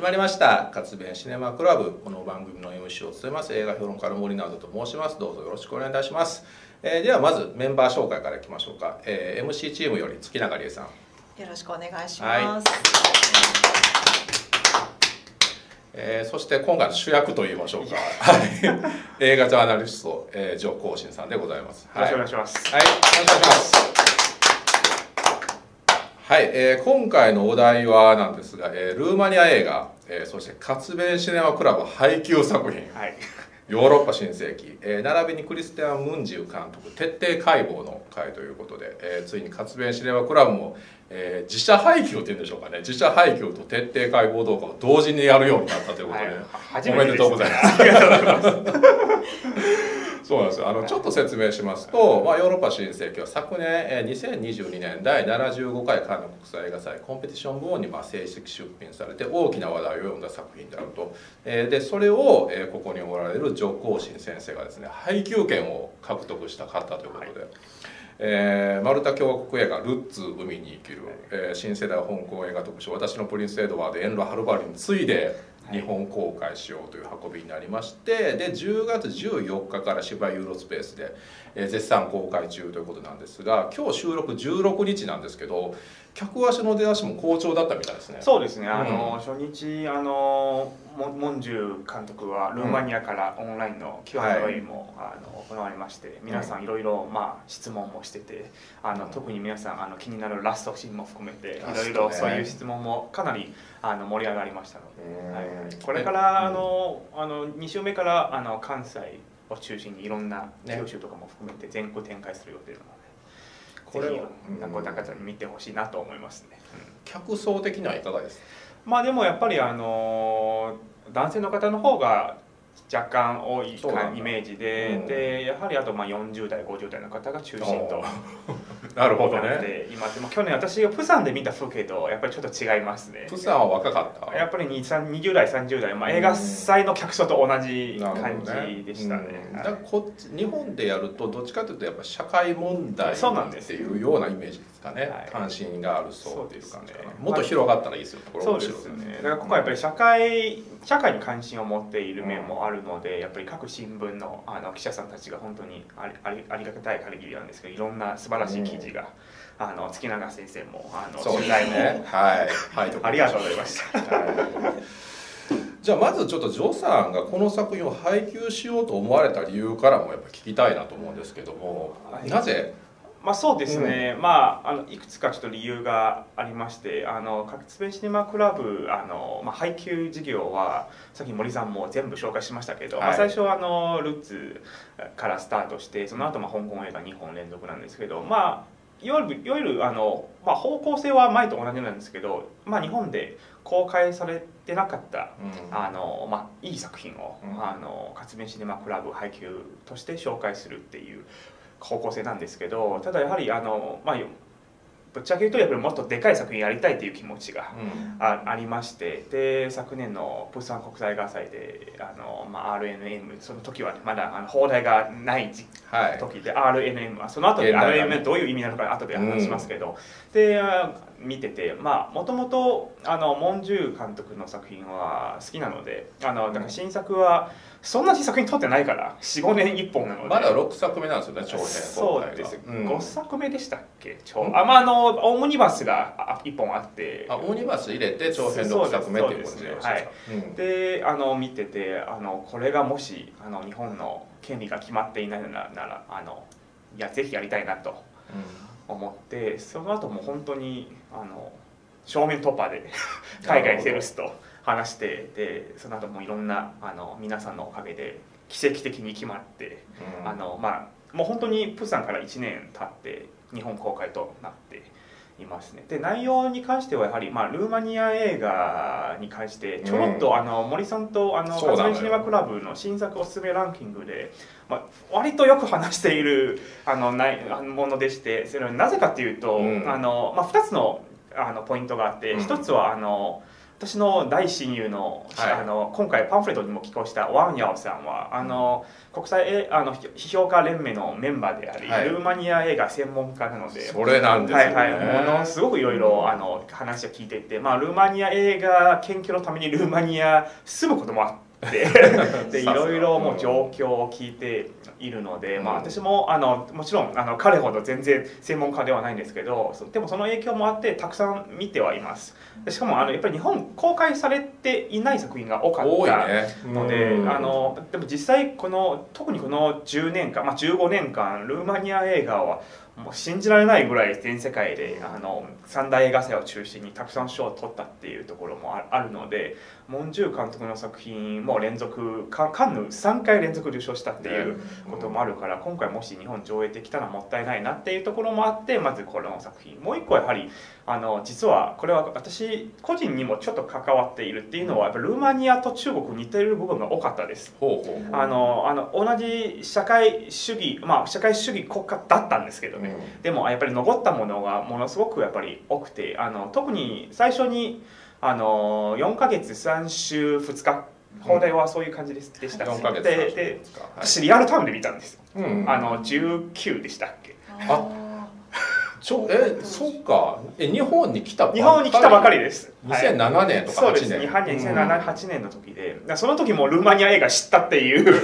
始まりました。活弁シネマクラブ。この番組の MC を務めます。映画評論家の森直と申します。どうぞよろしくお願いいたします、えー、ではまずメンバー紹介からいきましょうか、えー、MC チームより月永理恵さん。よろしくお願いします、はい。えー、そして今回の主役と言いましょうか、映画ジャーナリスト、えー、ジョー・コーシンさんでございます。よろしくお願いします。はい、よろしくお願いします。はい、えー、今回のお題はなんですが、えー、ルーマニア映画、えー、そして活弁シネマクラブ配給作品、はい、ヨーロッパ新世紀、えー、並びにクリスティアン・ムンジウ監督徹底解剖の回ということで、えー、ついに活弁シネマクラブも、えー、自社配給っていうんでしょうかね。自社配給と徹底解剖動画を同時にやるようになったということで、はい、おめでとうございます。そうなんですよ。あのちょっと説明しますと、まあ、ヨーロッパ新世紀は昨年2022年第75回カンヌ国際映画祭コンペティション部門にまあ正式出品されて大きな話題を呼んだ作品であると、えでそれを、えここにおられる徐光新先生がですね配給権を獲得した方ということで。はい。えー、マルタ共和国映画「ルッツ海に生きる」えー、新世代香港映画特集「私のプリンス・エドワード」「遠路はるばるに次いで日本公開しようという運びになりましてで10月14日から芝居ユーロスペースで、えー、絶賛公開中ということなんですが今日収録16日なんですけど客足の出だしも好調だったみたいですね。そうですね。あの、うん、初日あのモンジュ監督はルーマニアからオンラインの Q&A も、はい、あの行われまして皆さんいろいろまあ質問もしててあの特に皆さんあの気になるラストシーンも含めていろいろそういう質問もかなりあの盛り上がりましたので、はい、これからあのあの2週目からあの関西を中心にいろんな九州とかも含めて全国展開する予定なので。これを中方に見てほしいなと思いますね、うん、客層的にはいかがです？かまあでもやっぱりあの男性の方の方が若干多いイメージで、うん、でやはりあとまあ40代50代の方が中心となるほどね。今でも去年私がプサンで見た風景とやっぱりちょっと違いますね。プサンは若かった？やっぱり20代30代、まあ、映画祭の客層と同じ感じでしたね、ねだこっち日本でやるとどっちかというとやっぱ社会問題っていうようなイメージですかね、はい、関心があるそうっていう感じかな、ね、もっと広がったらいいですよ、そうですね。だからここはやっぱり社会社会に関心を持っている面もあるので、やっぱり各新聞のあの記者さんたちが本当にありありありがたい限りなんですけどいろんな素晴らしい記事が、うん、あの月永先生もあの、取材も、ね、はい、はい、ありがとうございました。じゃあまずちょっとジョさんがこの作品を配給しようと思われた理由からもやっぱ聞きたいなと思うんですけども、はい、なぜまあ、そうですね、うん、まあ、あのいくつかちょっと理由がありましてあのカツベシネマクラブあの、まあ、配給事業はさっき森さんも全部紹介しましたけど、はい、まあ、最初はあのルッツからスタートしてその後まあ香港映画2本連続なんですけどまあいわゆるいわゆるあの、まあ、方向性は前と同じなんですけど、まあ、日本で公開されてなかった、うん、あのまあ、いい作品を、うん、あの活弁シネマクラブ配給として紹介するっていう方向性なんですけどただやはりあの、まあ、ぶっちゃけ言うとやっぱりもっとでかい作品やりたいという気持ちがあうん、ありましてで昨年のプサン国際映画祭であの、まあ、RNM その時は、ね、まだあの放題がない時,、時で RNM はその後で RNM どういう意味なのか後で話しますけど、うん、で見ててまあもともとモンジュ監督の作品は好きなのであのだから新作は、うんそんなに作品撮ってないから45年1本なので。まだ6作目なんですよね長編そうです、うん、5作目でしたっけ？長、うん、あまああのオムニバスが1本あって。あオムニバス入れて長編6作目っていうことで。はい、うん、であの見ててあのこれがもしあの日本の権利が決まっていないならあのいやぜひやりたいなと思って、その後も本当にあの正面突破で 海外セールスと。話してでその後もいろんなあの皆さんのおかげで奇跡的に決まって、うん、あのまあもう本当にプサンから1年経って日本公開となっていますね。で内容に関してはやはり、まあ、ルーマニア映画に関してちょろっと、うん、あの森さんとあのカツメシネマクラブの新作おすすめランキングで、まあ、割とよく話しているあのないものでしてそれはなぜかというと、うん、あのまあ、2つのあのポイントがあって、うん、1つはあの私の大親友のはい、あの今回パンフレットにも寄稿したワン・ヤオさんはあの国際あの批評家連盟のメンバーであり、はい、ルーマニア映画専門家なのでそれなんですね、はいはい、ものすごくいろいろあの話を聞いていて、まあ、ルーマニア映画研究のためにルーマニア住むこともあって。でいろいろもう状況を聞いているので、まあ、私もあのもちろんあの彼ほど全然専門家ではないんですけどでもその影響もあってたくさん見てはいます。しかもあのやっぱり日本公開されていない作品が多かったので、ね、あのでも実際この特にこの10年間、まあ、15年間ルーマニア映画はもう信じられないぐらい全世界であの三大映画祭を中心にたくさん賞を取ったっていうところもあるのでモンジュー監督の作品も連続カンヌ3回連続受賞したっていうこともあるから、今回もし日本上映できたらもったいないなっていうところもあってまずこの作品。もう一個やはりあの実はこれは私個人にもちょっと関わっているっていうのはやっぱルーマニアと中国似てる部分が多かったです。あのあの同じ社会主義まあ社会主義国家だったんですけどね、うん、でもやっぱり残ったものがものすごくやっぱり多くてあの特に最初にあの4か月3週2日。放題はそういう感じでした、うん、4ヶ月でで私リアルタイムで見たんです。よ、うん、あの19でしたっけ。あちょえそっか。え日本に来た日本に来たばかりです。2007年とか8年、そうです。2007年の時で。その時もルーマニア映画知ったっていう。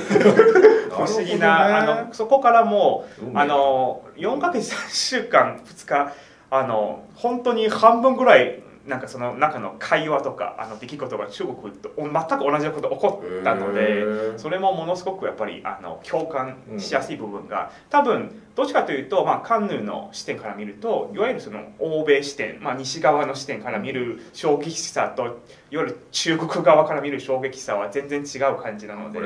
不思議な、ね、あのそこからもうあの4か月3週間2日あの本当に半分ぐらいなんかその中の会話とかあの出来事が中国と全く同じこと起こったのでそれもものすごくやっぱりあの共感しやすい部分が多分どっちかというと、まあ、カンヌの視点から見るといわゆるその欧米視点、まあ、西側の視点から見る衝撃さといわゆる中国側から見る衝撃さは全然違う感じなので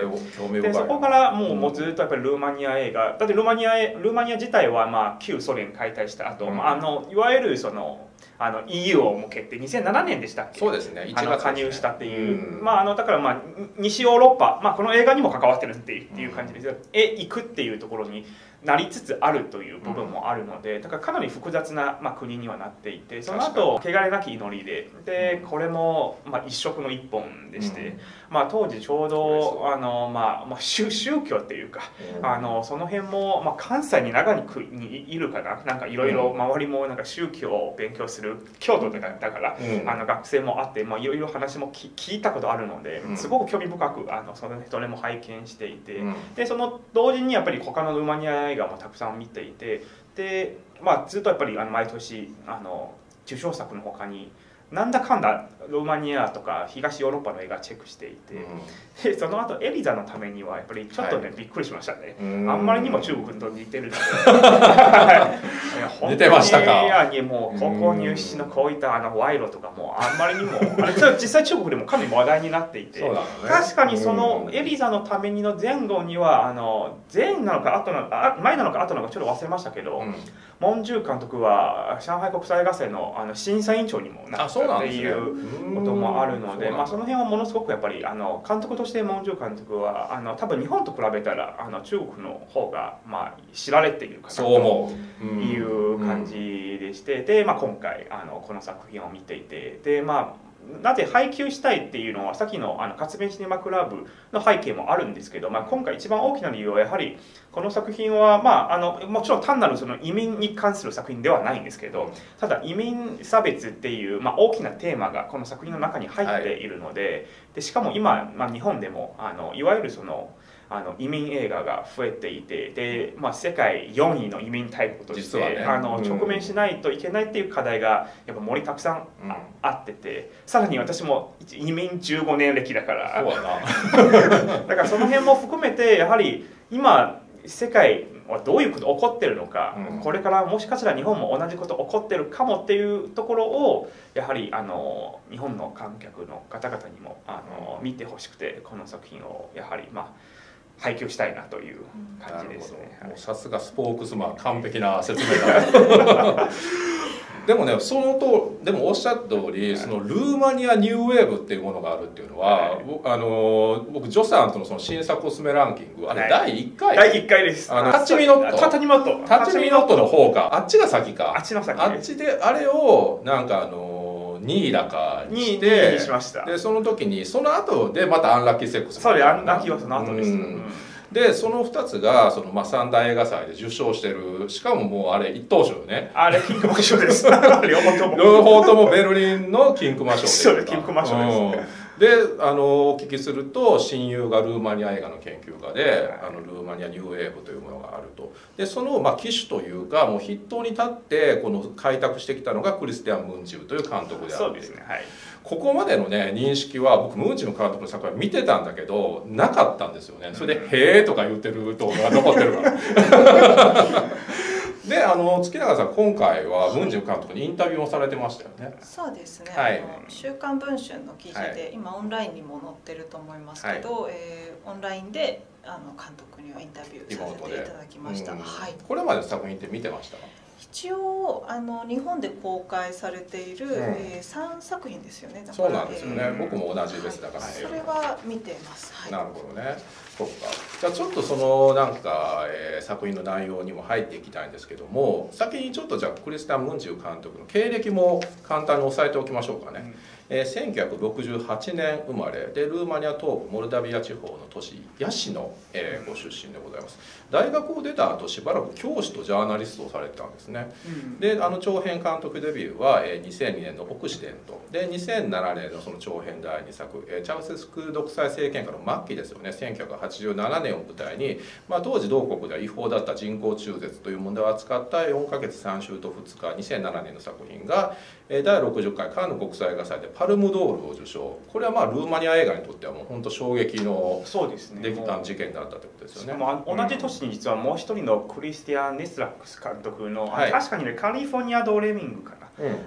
でそこからもうもうずっとやっぱりルーマニア映画だってルーマニアルーマニア自体はまあ旧ソ連解体した後、うん、あのいわゆるそのあの EU をもけて2007年でしたっけ？そうですね。あの加入したっていう、うん、まああのだからまあ西ヨーロッパ、まあ、この映画にも関わってるっていう感じですよ、うん、え行くっていうところになりつつあるという部分もあるのでだからかなり複雑な、まあ、国にはなっていてその後汚れなき祈りででこれも、まあ、一色の一本でして、うん、まあ、当時ちょうどあの、まあまあ、宗教っていうか、うん、あのその辺も、まあ、関西に長ににいるかな。なんかいろいろ周りもなんか宗教を勉強する京都だから、うん、あの学生もあっていろいろ話も聞いたことあるので、すごく興味深くあのそのそれも拝見していて、でその同時にやっぱり他のルーマニア映画もたくさん見ていてで、まあ、ずっとやっぱりあの毎年あの受賞作のほかになんだかんだローマニアとか東ヨーロッパの映画チェックしていて、うん、でその後エリザのためにはやっぱりちょっとね、はい、びっくりしましたね。あんまりにも中国と似てる似 てましたか。にもう高校入試のこういったあの賄賂とかもあんまりにもあれ実際中国でもかなり話題になっていて、ね、確かにそのエリザのためにの前後にはあの前なのか後なのか前なのか後なのかちょっと忘れましたけど、うん、モンジュー監督は上海国際映画祭のあの審査委員長にもなったっていうこともあるので、まあ、その辺はものすごくやっぱりあの監督としてモンジュ監督はあの多分日本と比べたらあの中国の方が、まあ、知られているかなという感じでして、で、まあ、今回あのこの作品を見ていてでまあなぜ配給したいっていうのはさっきのあの活弁シネマクラブの背景もあるんですけど、まあ、今回一番大きな理由はやはりこの作品は、まあ、あのもちろん単なるその移民に関する作品ではないんですけどただ移民差別っていう、まあ、大きなテーマがこの作品の中に入っているのではい、でしかも今、まあ、日本でもあのいわゆるそのあの移民映画が増えていてで、まあ、世界4位の移民大国として、ね、あの直面しないといけないっていう課題がやっぱ森たくさんあ,、っててさらに私も移民15年歴だから。だからその辺も含めてやはり今世界はどういうこと起こってるのか、うん、これからもしかしたら日本も同じこと起こってるかもっていうところをやはりあの日本の観客の方々にもあの見てほしくてこの作品をやはりまあ配給したいなという感じですね。さすがスポークスマン完璧な 説明だ。でもねそのとでもおっしゃった通り、そのルーマニアニューウェーブっていうものがあるっていうのは、はい、あの僕ジョさんとのその新作コスメランキングあれ第1回、第1回です。あのタッチミノットタッチミノットタッチミノットの方か。あっちが先か。あっちの先あっちであれをなんかあの2位だかにしてしましたでその時にその後でまたアンラッキーセックスそうでアンラッキーはその後です、うんでその2つがその、まあ、三大映画祭で受賞してるしかももうあれ一等賞よねあれ金熊賞です両方とも両方ともベルリンの金熊賞そうです金熊賞です、うんであのお聞きすると親友がルーマニア映画の研究家で、あのルーマニアニューウェーブというものがあると。でその、まあ、機種というかもう筆頭に立ってこの開拓してきたのがクリスティアン・ムンジュという監督であるそうですね。はい。ここまでのね認識は僕ムンチの監督の作品見てたんだけどなかったんですよね。それで「へえ」とか言ってる動画が残ってるから であの月永さん今回はムンジュ監督にインタビューをされてましたよね。そうですね、はい、週刊文春の記事で、はい、今オンラインにも載ってると思いますけど、はい、えー、オンラインであの監督にはインタビューさせていただきました、はい、これまで作品って見てました？一応あの日本で公開されている、うん、えー、3作品ですよね。そうなんですよね、えー、僕も同じですだから、はい、それは見てます、はい、なるほどねそっか。じゃあちょっとそのなんか、えー、作品の内容にも入っていきたいんですけども先にちょっとじゃあクリスタン・ムンジュ監督の経歴も簡単に押さえておきましょうかね、うん。えー、1968年生まれでルーマニア東部モルダビア地方の都市ヤシの、えー、ご出身でございます大学を出た後しばらく教師とジャーナリストをされてたんですね、うん、であの長編監督デビューは、えー、2002年の「オクシデント」で2007年のその長編第2作、えー、チャウセスク独裁政権下の末期ですよね。1987年を舞台に、まあ、当時同国では違法だった人工中絶という問題を扱った4か月3週と2日2007年の作品が、第60回カンヌ国際映画祭でパルムドールを受賞。これはまあルーマニア映画にとってはもう本当衝撃のそうですね。事件だったってことですよね。同じ年に実はもう一人のクリスティアン・ネスラックス監督の、はい、確かにねカリフォルニア・ドーレミングかな。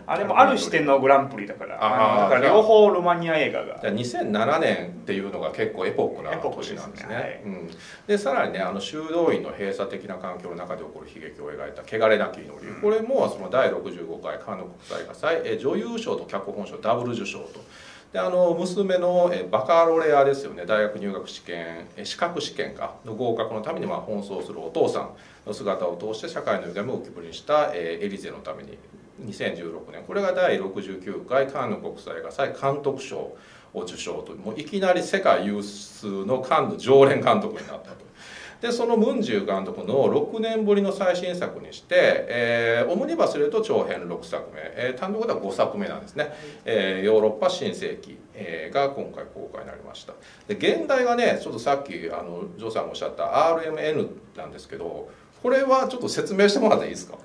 あれもある視点のグランプリだからだから両方ルマニア映画が。2007年っていうのが結構エポックな年なんですね。で、ね。はい。うん、でさらにねあの修道院の閉鎖的な環境の中で起こる悲劇を描いた「汚れなき祈り」うん、これもその第65回カンヌ国際映画祭え女優賞と脚本賞ダブル受賞と。であの娘のえバカロレアですよね。大学入学試験資格試験か。の合格のためにま奔走するお父さんの姿を通して社会の歪みを浮き彫りにしたえエリゼのために。2016年。これが第69回カンヌ国際映画祭監督賞を受賞と。もういきなり世界有数のカンヌ常連監督になったと。でそのムンジュ監督の6年ぶりの最新作にして、えー、オムニバスでいうと長編6作目、えー、単独では5作目なんですね「えー、ヨーロッパ新世紀」えー、が今回公開になりました。で現代がねちょっとさっきあのジョーさんがおっしゃった RMN なんですけどこれはちょっと説明してもらっていいですか？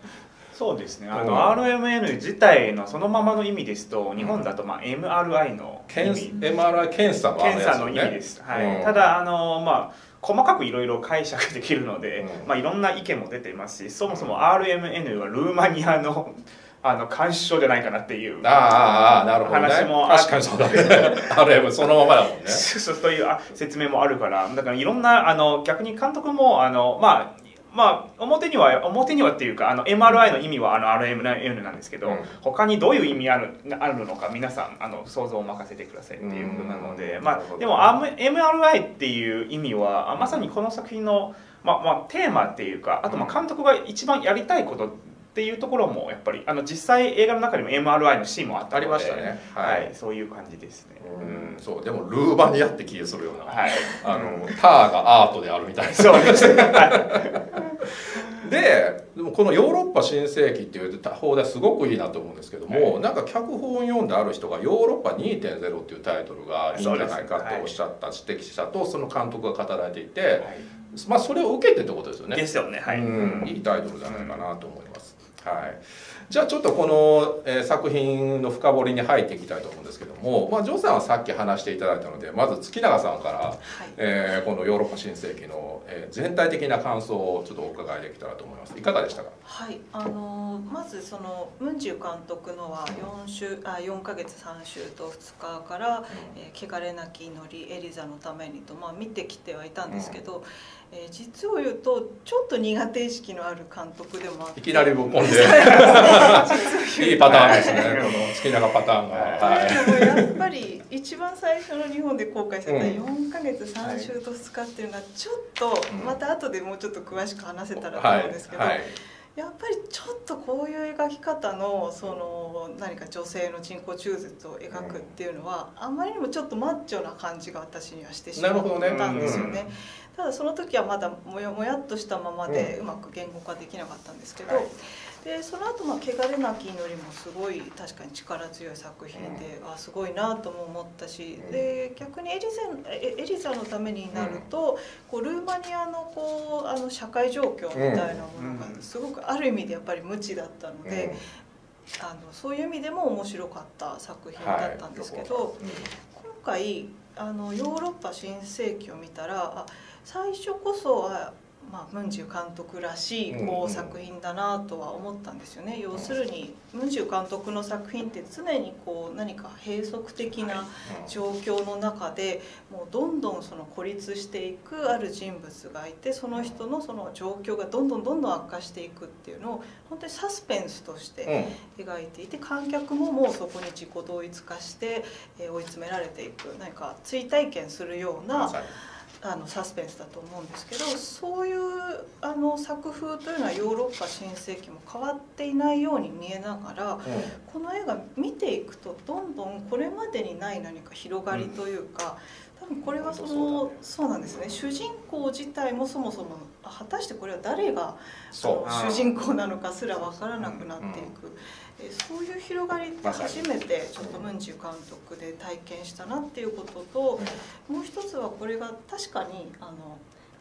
そうですね。あの、RMN 自体のそのままの意味ですと日本だとまあ MRI の意味。MRI 検査の、ね、検査の意味です、はい、ただあのまあ細かくいろいろ解釈できるので、うん、まあ、いろんな意見も出ていますしそもそも RMN はルーマニアのあの監視症じゃないかなっていうああなるほど、ね、話も確かにそうだね。RM そのままだもんね。そうという説明もあるからだからいろんなあの逆に監督もあのまあまあ、表には表にはっていうかあの MRI の意味はあの RMN なんですけど、うん、他にどういう意味あるあるのか皆さんあの想像を任せてくださいっていうことなので、まあ、でも MRI っていう意味はまさにこの作品の、まあまあ、テーマっていうかあとまあ監督が一番やりたいことっていうところもやっぱりあの実際映画の中にも MRI のシーンもあったありましたね、はい、はい、そういう感じですね。うん。そう。でもルーバニアって気がするような、はい、あのターがアートであるみたいな。そうですね、ででもこのヨーロッパ新世紀っていう方ですごくいいなと思うんですけども、はい、なんか脚本を読んである人が「ヨーロッパ2.0」っていうタイトルがい。いんじゃないかっておっしゃった、指摘したとその監督が語られていて、はい、まあそれを受けてってことですよね。ですよね。はい、うん、いいタイトルじゃないかなと思。はい、じゃあちょっとこの、えー、作品の深掘りに入っていきたいと思うんですけども、まあ、ジョーさんはさっき話していただいたのでまず月永さんから、はい、えー、このヨーロッパ新世紀の、えー、全体的な感想をちょっとお伺いできたらと思います。いかがでしたか？はい。あのー、まずそのムンジュ監督のは4週あ4か月3週と2日から「えー、汚れなき祈りエリザのためにと」まあ、見てきてはいたんですけど、うんえー、実を言うとちょっと苦手意識のある監督でもあって。いきなりぶっ込んでいいパターンですね。この好きなパターンが、はい、やっぱり一番最初の日本で公開された4か月3週と2日っていうのがちょっとまた後でもうちょっと詳しく話せたらと思うんですけど、はい。はいやっぱりちょっとこういう描き方のその何か女性の人工中絶を描くっていうのは、あまりにもちょっとマッチョな感じが私にはしてしまったんですよね。ただその時はまだもやもやっとしたままでうまく言語化できなかったんですけど、でその後まあ汚れなき祈りもすごい確かに力強い作品で、あすごいなとも思ったし、で逆にエリザエリザのためになると、こうルーマニアのこうあの社会状況みたいなものがすごくある意味でやっぱり無知だったので。あのそういう意味でも面白かった作品だったんですけど、今回あのヨーロッパ新世紀を見たらあ最初こそはまあ、ムンジュ監督らしいこう作品だなとは思ったんですよね、要するにムンジュ監督の作品って常にこう何か閉塞的な状況の中でもうどんどんその孤立していくある人物がいてその人のその状況がどんどんどんどん悪化していくっていうのを本当にサスペンスとして描いていて観客ももうそこに自己同一化して追い詰められていく何か追体験するような。あのサスペンスだと思うんですけどそういうあの作風というのはヨーロッパ新世紀も変わっていないように見えながら、うん、この映画見ていくとどんどんこれまでにない何か広がりというか、うん、多分これはそのそうなんですね。主人公自体もそもそも果たしてこれは誰がその主人公なのかすら分からなくなっていく。えそういう広がりって初めてちょっとムンジュ監督で体験したなっていうことと、もう一つはこれが確かにあの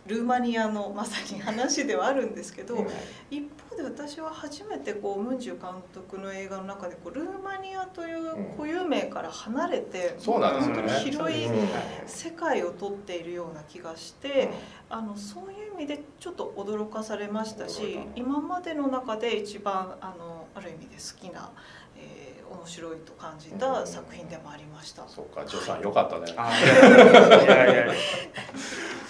ルーマニアのまさに話ではあるんですけど、一方で私は初めてこうムンジュ監督の映画の中でこうルーマニアという固有名から離れて、本当に広い世界を撮っているような気がして、あのそういう意味でちょっと驚かされましたし今までの中で一番あのある意味で好きな。えー、面白いと感じた作品でもありました。そうか、ジョさん、よかったね。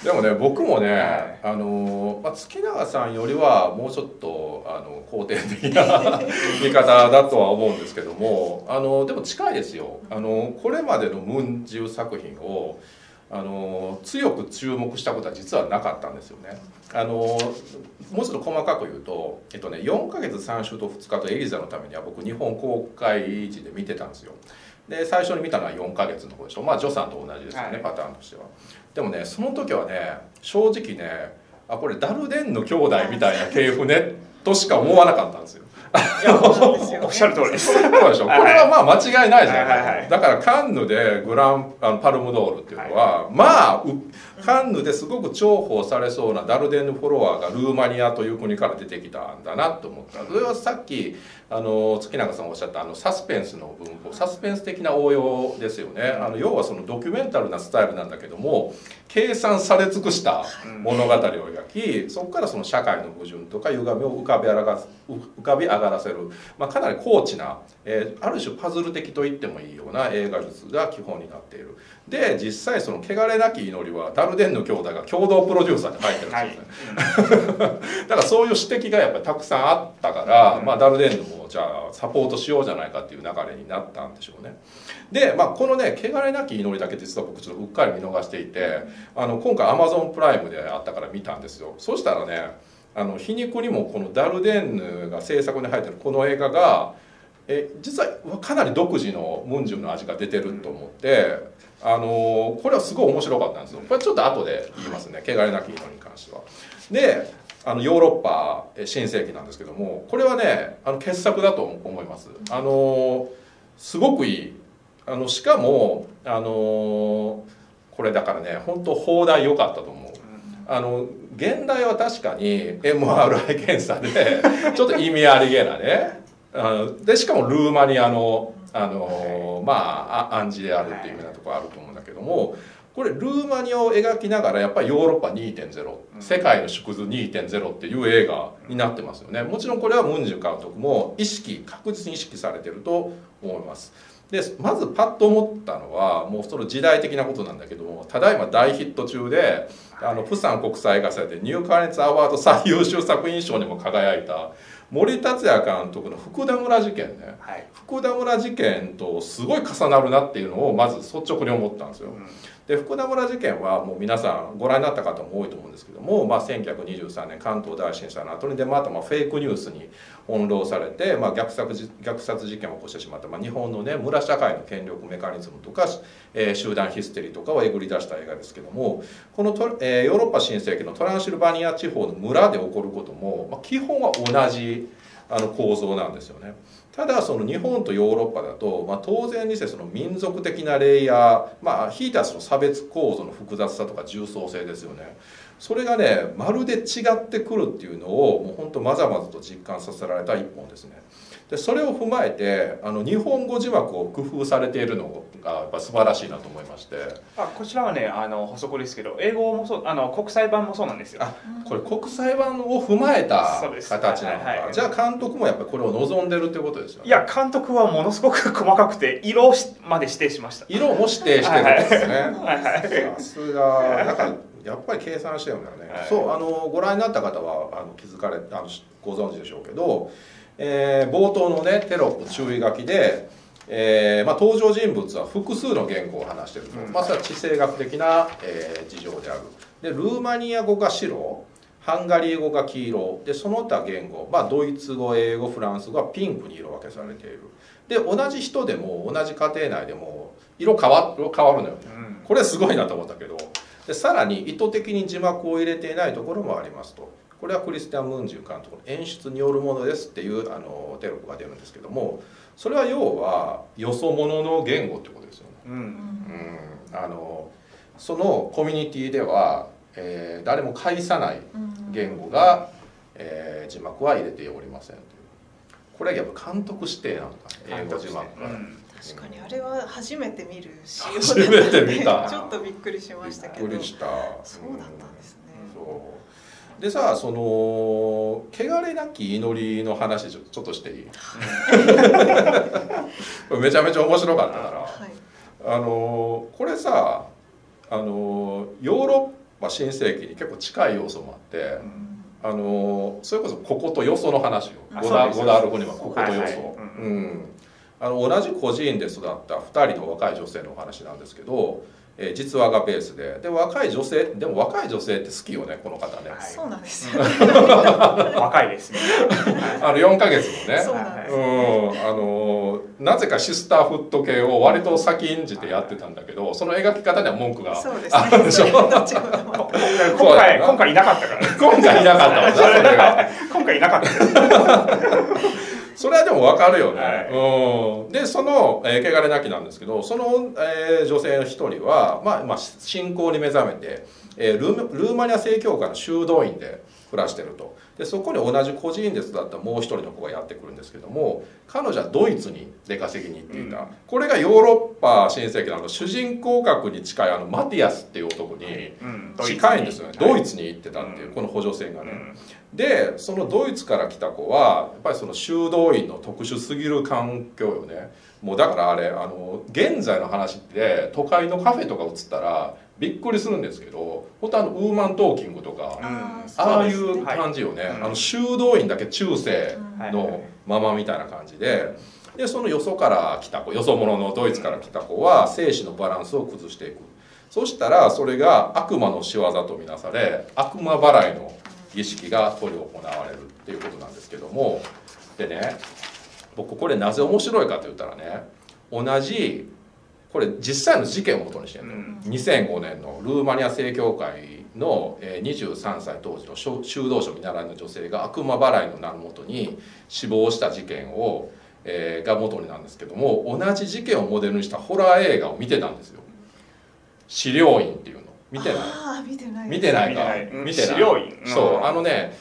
でもね僕もね、はい、あのまあ、月永さんよりはもうちょっとあの肯定的な 見方だとは思うんですけどもあのでも近いですよあのこれまでのムンジュ作品をあの強く注目したことは実はなかったんですよね。あのもうちょっと細かく言うと、えっとね、4ヶ月3週と2日とエリザのためには僕日本公開時で見てたんですよ。で最初に見たのは4ヶ月の方でしょまあジョさんと同じですよね、はい、パターンとしては。でもねその時はね正直ねあこれダルデンの兄弟みたいな系譜ねとしか思わなかったんですよ。いやおっしゃる通りです。そうでしょ。これはまあ間違いないじゃない。だからカンヌでグランあのパルムドールっていうのは、はい、まあカンヌですごく重宝されそうなダルデンヌフォロワーがルーマニアという国から出てきたんだなと思った。それはさっきあの月永さんがおっしゃったあのサスペンスの文法サスペンス的な応用ですよね。あの要はそのドキュメンタルなスタイルなんだけども計算され尽くした物語を描きそこからその社会の矛盾とか歪みを浮かび上が浮かび上がらせる、まあ、かなり高知な、えー、ある種パズル的と言ってもいいような映画術が基本になっている。で実際その「汚れなき祈り」はダルデンの兄弟が共同プロデューサーに入ってるんですよね、はい、だからそういう指摘がやっぱりたくさんあったから、うん、まあ、ダルデンヌもじゃあサポートしようじゃないかっていう流れになったんでしょうね。で、まあ、このね「汚れなき祈り」だけ実は僕ちょっとうっかり見逃していてあの今回アマゾンプライムであったから見たんですよ。そしたらねあの皮肉にもこのダルデンヌが制作に入ってるこの映画がえ実はかなり独自のムンジュの味が出てると思ってあのこれはすごい面白かったんですよこれちょっと後で言いますね「汚れなき祈り」に関しては。であのヨーロッパ新世紀なんですけどもこれはねあの傑作だと思います。あのすごくいいあのしかもあのこれだからね本当放題良かったと思う。あの現代は確かに MRI 検査でちょっと意味ありげなねでしかもルーマニアのあの、まあ暗示であるっていうようなところあると思うんだけどもこれルーマニアを描きながらやっぱりヨーロッパ2.0世界の縮図2.0っていう映画になってますよね。もちろんこれはムンジュ監督も意識確実に意識されてると思います。でまずパッと思ったのはもうその時代的なことなんだけどもただいま大ヒット中であのプサン国際映画祭でニューカーネッツアワード最優秀作品賞にも輝いた森達也監督の福田村事件ね、はい、福田村事件とすごい重なるなっていうのをまず率直に思ったんですよ。うんで福田村事件はもう皆さんご覧になった方も多いと思うんですけども、まあ、1923年関東大震災の後にでまたまフェイクニュースに翻弄されて、まあ、虐殺虐殺事件を起こしてしまった、まあ、日本のね村社会の権力メカニズムとか、えー、集団ヒステリーとかをえぐり出した映画ですけどもこのト、えー、ヨーロッパ新世紀のトランシルバニア地方の村で起こることも、まあ、基本は同じあの構造なんですよね。ただその日本とヨーロッパだと、まあ、当然にせその民族的なレイヤー、まあ、ひいたその差別構造の複雑さとか重層性ですよねそれがねまるで違ってくるっていうのをもうほんとまざまざと実感させられた一本ですね。でそれを踏まえてあの日本語字幕を工夫されているのをがやっぱ素晴らしいなと思いまして。あこちらはねあの補足ですけど英語もそうあの国際版もそうなんですよ。あこれ国際版を踏まえた形なのか、はいはい、じゃあ監督もやっぱりこれを望んでるってことですよね。いや監督はものすごく 細かくて色まで指定しました。色も指定してるんですね。さすが。だからやっぱり計算してるんだよね、はい、そうあのご覧になった方はあの気づかれあのご存知でしょうけどえー、冒頭のねテロップ注意書きで、えーまあ、登場人物は複数の言語を話していると、うん、まあ、それは地政学的な、えー、事情である。でルーマニア語が白ハンガリー語が黄色。でその他言語、まあ、ドイツ語英語フランス語はピンクに色分けされている。で同じ人でも同じ家庭内でも色変わ変わるのよ。ね、うん、これすごいなと思ったけど。でさらに意図的に字幕を入れていないところもありますと。これはクリスティアン・ムンジュ監督の演出によるものですっていうあのテロップが出るんですけどもそれは要はよそ者の言語ってことですよね。うん、うん、あのそのコミュニティでは、えー、誰も介さない言語が、えー、字幕は入れておりませんという。これはやっぱ監督指定なのか英語字幕が。確かにあれは初めて見る仕様初めて見た。ちょっとびっくりしましたけど。びっくりした。そうだったんですね、うん、そうでさその汚れなき祈りの話ちょちょっとしていい？めちゃめちゃ面白かったから、はい、あのこれさあのヨーロッパ新世紀に結構近い要素もあって、うん、あのそれこそこことよその話をゴダゴダール語にはこことよそ、あの同じ孤児院で育った2人の若い女性のお話なんですけどえー、実話がベースで。で若い女性でも若い女性って好きよねこの方 ね、そうなんです。よ、若いですね。あの4か月のね。うんあのなぜかシスターフット系を割と先んじてやってたんだけどその描き方には文句があるでしょ？今回今回いなかった。から、今回いなかった。今回いなかった それはでも分かるよね、はい、うん、でその、えー、汚れなきなんですけどその、えー、女性の一人は、まあまあ、信仰に目覚めて、えー、ルーマニア正教会の修道院で暮らしてると。でそこに同じ孤児院で育ったもう一人の子がやってくるんですけども彼女はドイツに出稼ぎに行っていた、うん、これがヨーロッパ新世紀の主人公格に近いあのマティアスっていう男に近いんですよね、ドイツに行ってたっていう、この補助線がね、でそのドイツから来た子はやっぱりその修道院の特殊すぎる環境よね。もうだからあれあの現在の話って都会のカフェとか映ったらびっくりするんですけど本当あのウーマントーキングとか、ああいう感じよね、はい、あの修道院だけ中世のままみたいな感じで。でそのよそから来た子よそ者のドイツから来た子は生死のバランスを崩していく。そしたらそれが悪魔の仕業とみなされ悪魔払いの儀式が執り行われるっていうことなんですけども。でね僕これなぜ面白いかと言ったらね同じこれ実際の事件をもとにしてるの、うん、2005年のルーマニア正教会の23歳当時の修道士見習いの女性が悪魔払いの名のもとに死亡した事件を、えー、が元になんですけども同じ事件をモデルにしたホラー映画を見てたんですよ。資料院っていうの見てない。見てない。見てないか。見てない、そう。あのね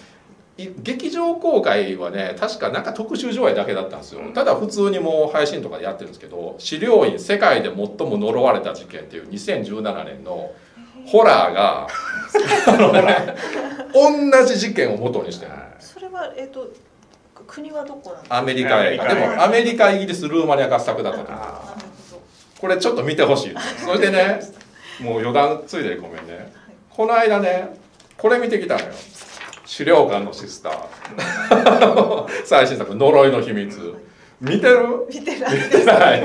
劇場公開はね確かなんか特集上映だけだったんですよ、ただ普通にもう配信とかでやってるんですけど「資料院世界で最も呪われた事件」っていう2017年のホラーが同じ事件を元にしてそれはえっ、ー、と国はどこなんですか？アメリカ映画。でもアメリカイギリスルーマニア合作だったとこれちょっと見てほしい。それでねもう余談ついでごめんね。この間ねこれ見てきたのよ。資料館のシスター。最新作「呪いの秘密」見てる？見てない見てない。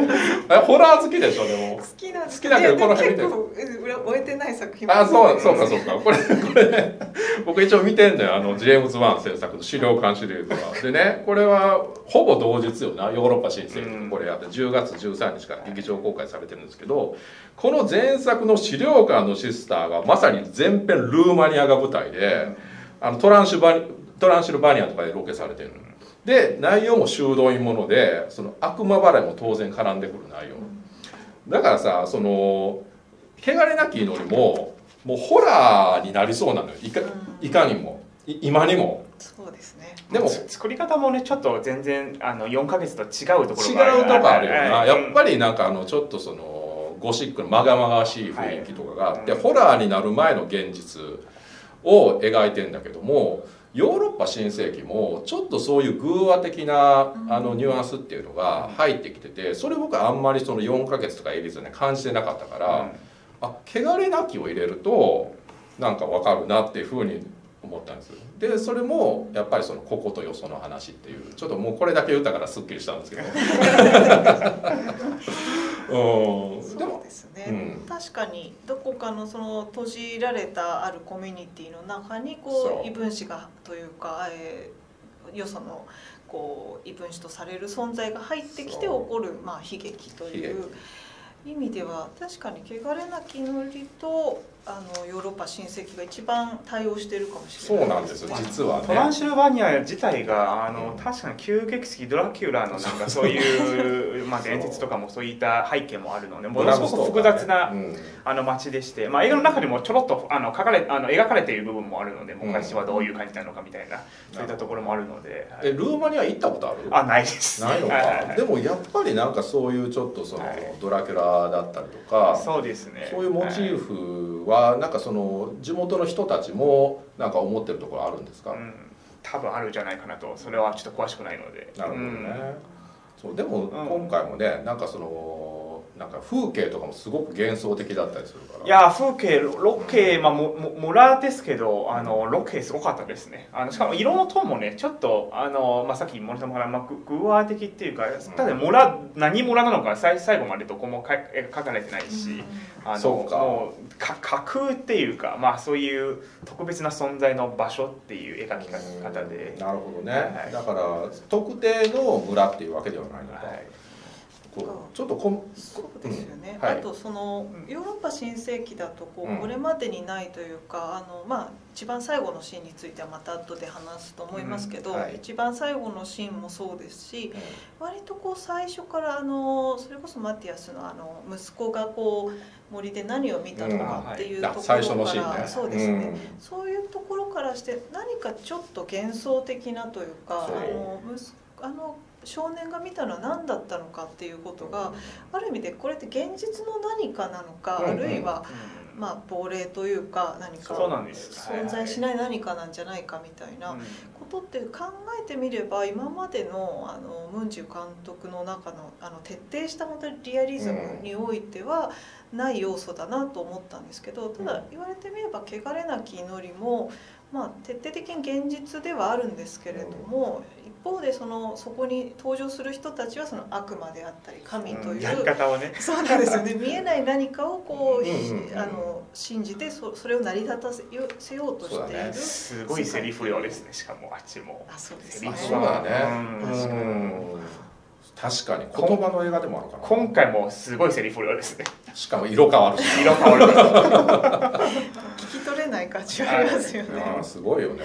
えホラー好きでしょでも。好きなんです。好きだけどこの辺見て結構うん終えてない作品も。あそうそうかそうか。これこれね僕一応見てんだよ。あのジェームズ・ワン制作の。資料館シリーズは。でねこれはほぼ同日よな。ヨーロッパ新世これやって。10月13日から劇場公開されてるんですけどこの前作の資料館のシスターがまさに全編ルーマニアが舞台であのトランシルバニトランシルバニアとかでロケされてるので内容も修道院ものでその悪魔払いも当然絡んでくる内容。だからさその汚れなき祈りももうホラーになりそうなのよ。いかうん。いかにも。い今にも。そうですね。でもつ作り方もねちょっと全然あの4か月と違うとこ違ろがうとこあるよな。やっぱりりなんかあのちょっとそのゴシックのまがまがしい雰囲気とかがあって、はい。ホラーになる前の現実を描いてんだけどもヨーロッパ新世紀もちょっとそういう偶話的なあのニュアンスっていうのが入ってきててそれ僕はあんまりその4ヶ月とかエリザね感じてなかったから、あ汚れなきを入れるとなんかわかるなっていうふうに思ったんです。でそれもやっぱりそのこことよその話っていうちょっともうこれだけ言ったからすっきりしたんですけど そうもですね、うん。確かにどこかのその閉じられたあるコミュニティの中にこそう。う異分子がというか、えーよそのこう異分子とされる存在が入ってきて起こる、まあ、悲劇という悲意味では確かに汚れなき祈りとあのヨーロッパ新世紀が一番対応しているかもしれない。そうなんですよ。実はトランねシルバニア自体があの、うん。確かに吸血鬼ドラキュラのなんかそういう まあ伝説とかもそういった背景もあるのでものすごく複雑な、うん。あの街でして、まあ、映画の中でもちょろっとあの描かれあの描かれている部分もあるので昔はどういう感じなのかみたいな、そういったところもあるので、はい。えルーマニア行ったことある？あないです。ないのか、はい。でもやっぱりなんかそういうちょっとその、はい。ドラキュラだったりとかそうですね。そういうモチーフはなんかその地元の人たちもなんか思ってるところあるんですか、はいうん、多分あるんじゃないかなと。それはちょっと詳しくないので。なるほどね、うん。そうでも今回もねなんかそのなんか風景とかもすごく幻想的だったりするから。いや風景ロケ、まあ、もも村ですけどあのロケすごかったですね。あのしかも色のトーンもねちょっとあの、まあ、さっき森さんも話まあググアー的っていうかただ村何村なのか最最後までどこもか書かれてないし、あのそうか。もうか架空っていうか、まあ、そういう特別な存在の場所っていう描き方で、なるほどね、はい。だから特定の村っていうわけではないのか、はいこうちょっとこんそうですよね、うん。はい。あとそのヨーロッパ新世紀だとこう、うん。これまでにないというかあの、まあ、一番最後のシーンについてはまた後で話すと思いますけど、うん。はい。一番最後のシーンもそうですし割とこう最初からあのそれこそマティアスのあの息子がこう森で何を見たのかっていうところから、そうですね、うん。そういうところからして何かちょっと幻想的なというかあの息あの少年が見たのは何だったのかっていうことがある意味でこれって現実の何かなのか、あるいは、まあ、亡霊というか何か存在しない何かなんじゃないかみたいなことって考えてみれば今までのあのムンジュ監督の中のあの徹底した本当にリアリズムにおいてはない要素だなと思ったんですけどただ言われてみれば汚れなき祈りも、まあ、徹底的に現実ではあるんですけれども一方でそのそこに登場する人たちはその悪魔であったり神という。やり方をね。そうなんですよね。見えない何かをこう、うんうんうんあの信じてそそれを成り立たせよせようとしている、ね。すごいセリフ量ですね。しかもあっちも。あそうです。セリフあそうだね。うん。確かに。うん確かに言葉の映画でもあるかな。今回もすごいセリフ量ですね。しかも色変わるし。色変わる。聞き取れない感じはありますよね。すごいよね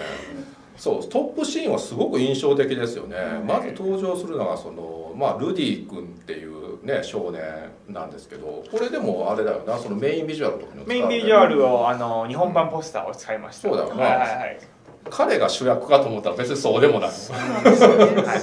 そうトップシーンはすごく印象的ですよね、うんまず登場するのがその、まあ、ルディ君っていう、ね、少年なんですけどこれでもあれだよなそのメインビジュアルとかにも使メインビジュアルをあの日本版ポスターを使いました。そうだよねはいはいはい。彼が主役かと思ったら別にそうでもない。そうなんですよね。はいはい。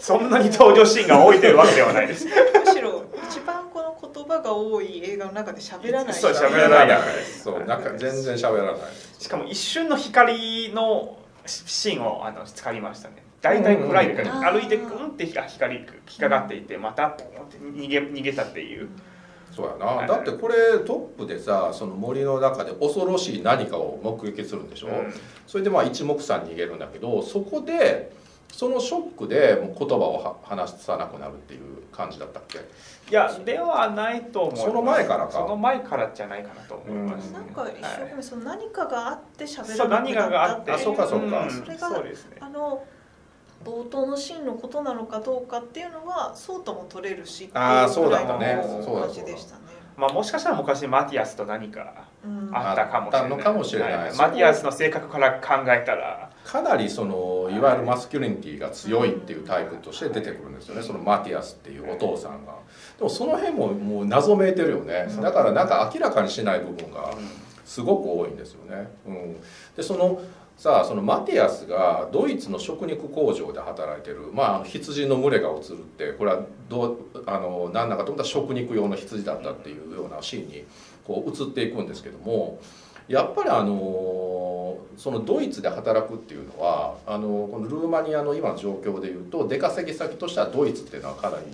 そんなに登場シーンが多いというわけではないです。むしろ一番この言葉が多い映画の中で喋らない。そう喋らない。そうなんか全然喋らない。しかも一瞬の光のシーンをあの使いましたね。大体暗いでうん。歩いてグンって光光がかかっていてまたポンって逃げ逃げたっていう。そうやな、はい、だってこれトップでさその森の中で恐ろしい何かを目撃するんでしょ、うん、それでまあ一目散に逃げるんだけどそこでそのショックでもう言葉を話さなくなるっていう感じだったっけ？いやではないと思うその前からか。その前からじゃないかなと思います、ね、なんか一生懸命その何かがあって喋るそう何かがあって。あそうかそうか、うん、それがそうです、ね、あの冒頭のシーンのことなのかどうかっていうのはそうとも取れるしああそうだったね。感じでしたね。まあ、もしかしたら昔マティアスと何かあったかもしれない,、のかもしれない、マティアスの性格から考えたらかなりそのい。わゆるマスキュリニティが強いっていうタイプとして出てくるんですよね。そのマティアスっていうお父さんが。でもその辺ももう謎めいてるよね。だからなんか明らかにしない部分がすごく多いんですよね、うん、でそのさあそのマティアスがドイツの食肉工場で働いてる、まあ、羊の群れが映るってこれはどうあの何だかと思ったら食肉用の羊だったっていうようなシーンにこう映っていくんですけどもやっぱりあのそのドイツで働くっていうのはあのこのルーマニアの今の状況でいうと出稼ぎ先としてはドイツっていうのはかなり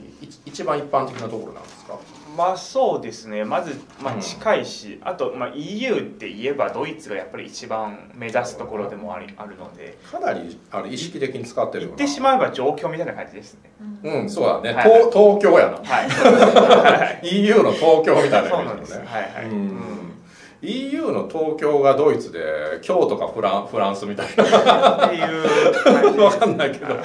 一番一般的なところなんですか？まあそうですね。まず、まあ、近いし、うん、あと、まあ、EU って言えばドイツがやっぱり一番目指すところでもありあるのでかなりあれ意識的に使ってる言ってしまえば状況みたいな感じですね。うん、そうだね、はい、東東京やな、はい、EU の東京みたいな感じです。ねはいはい、うん EU の東京がドイツで京都かフランフランスみたいな。っていう分かんないけど。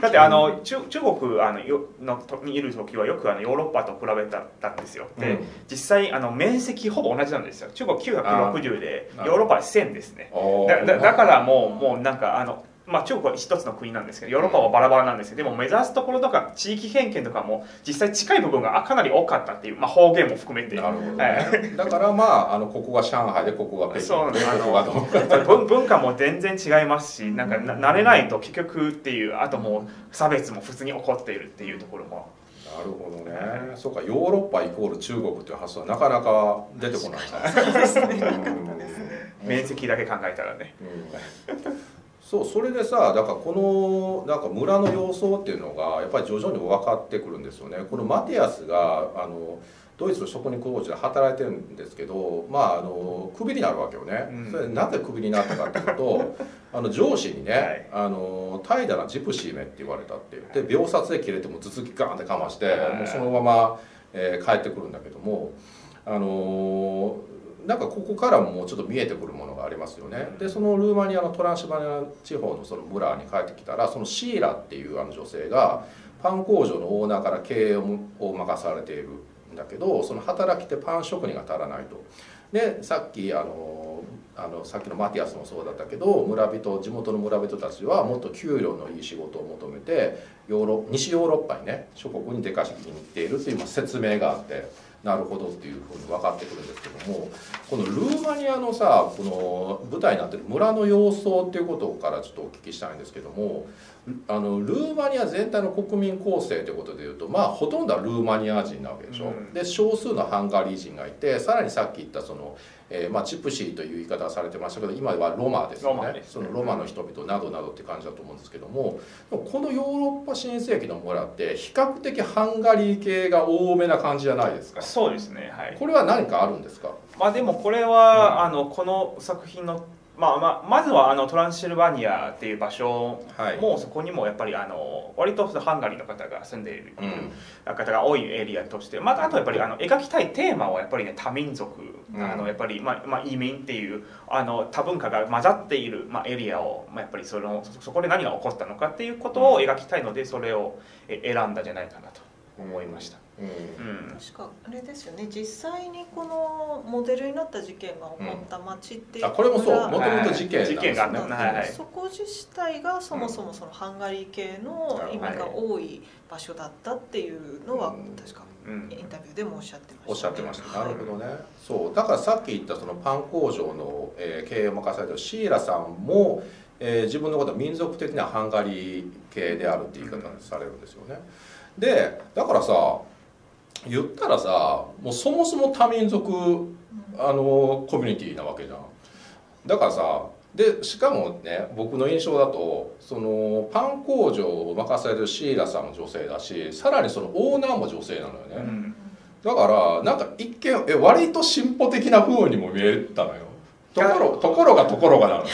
だってあの中中国あのよのにいる時はよくあのヨーロッパと比べたたんですよ。で、うん、実際あの面積ほぼ同じなんですよ。中国960でヨーロッパは1000ですね。だだだからもうもうなんかあのまあ、中国は一つの国なんですけどヨーロッパはバラバラなんですよ。でも目指すところとか地域偏見とかも実際近い部分がかなり多かったっていう、まあ、方言も含めて。なるほど、ね、はい、だからまああのここが上海でここが北京そうであの文化も全然違いますしなんかな慣れないと結局っていうあともう差別も普通に起こっているっていうところも。なるほどね、そうかヨーロッパイコール中国っていう発想はなかなか出てこない面積だけ考えたらね、うんそうそれでさだからこのなんか村の様相っていうのがやっぱり徐々に分かってくるんですよね。このマティアスがあのドイツの食肉工場で働いてるんですけどまああのクビになるわけよね、うん、それなぜクビになったかっていうと あの上司にね、はい、あの怠惰なジプシーめって言われたって。言って秒殺で切れても頭突きガーンってかまして、もうそのまま、えー、帰ってくるんだけどもあのなんかここからもちょっと見えてくるものがありますよねでそのルーマニアのトランシバニア地方のその村に帰ってきたらそのシーラっていうあの女性がパン工場のオーナーから経営を任されているんだけどその働き手パン職人が足らないと。でさっきあのあのさっきのマティアスもそうだったけど村人地元の村人たちはもっと給料のいい仕事を求めてヨーロ西ヨーロッパにね諸国に出稼ぎに行っているという説明があって。なるほどっていうふうに分かってくるんですけどもこのルーマニアのさこの舞台になってる村の様相っていうことからちょっとお聞きしたいんですけどもあのルーマニア全体の国民構成ということでいうとまあほとんどはルーマニア人なわけでしょ。うん、で少数のハンガリー人がいてさらにさっき言ったそのえーまあ、チプシーという言い方がされてましたけど今はロマですよね、ね、そのロマの人々などなどって感じだと思うんですけどもこのヨーロッパ新世紀の村って比較的ハンガリー系が多めな感じじゃないですか。そうですねはい。これは何かあるんですか？まあでもこれは、うん、あのこの作品のまあまあ、まずはあのトランシルバニアっていう場所も、そこにもやっぱりあの割とハンガリーの方が住んでいる,、方が多いエリアとしてまたあとやっぱりあの描きたいテーマはやっぱりね多民族、あのやっぱり、まあまあ、移民っていうあの多文化が混ざっている、まあ、エリアを、まあ、やっぱりそのそこで何が起こったのかっていうことを描きたいのでそれを選んだんじゃないかなと思いました。うん、確かあれですよね。実際にこのモデルになった事件が起こった町っていう、うん、あこれもそう。もともと事件事件があったはいはい、そこ自体がそもそもそのハンガリー系の意味が多い場所だったっていうのは確かインタビューでもおっしゃってました、ね、おっしゃってました、なるほどね。そう。だからさっき言ったそのパン工場の、えー、経営を任されてるシーラさんも、えー、自分のことは民族的なハンガリー系であるって言い方されるんですよね。でだからさ言ったらさもうそもそも多民族あのコミュニティなわけじゃん。だからさでしかもね僕の印象だとそのパン工場を任されるシーラさんも女性だしさらにそのオーナーも女性なのよね、うん、だからなんか一見え割と進歩的な風にも見えたのよ。ところところがところがなのね。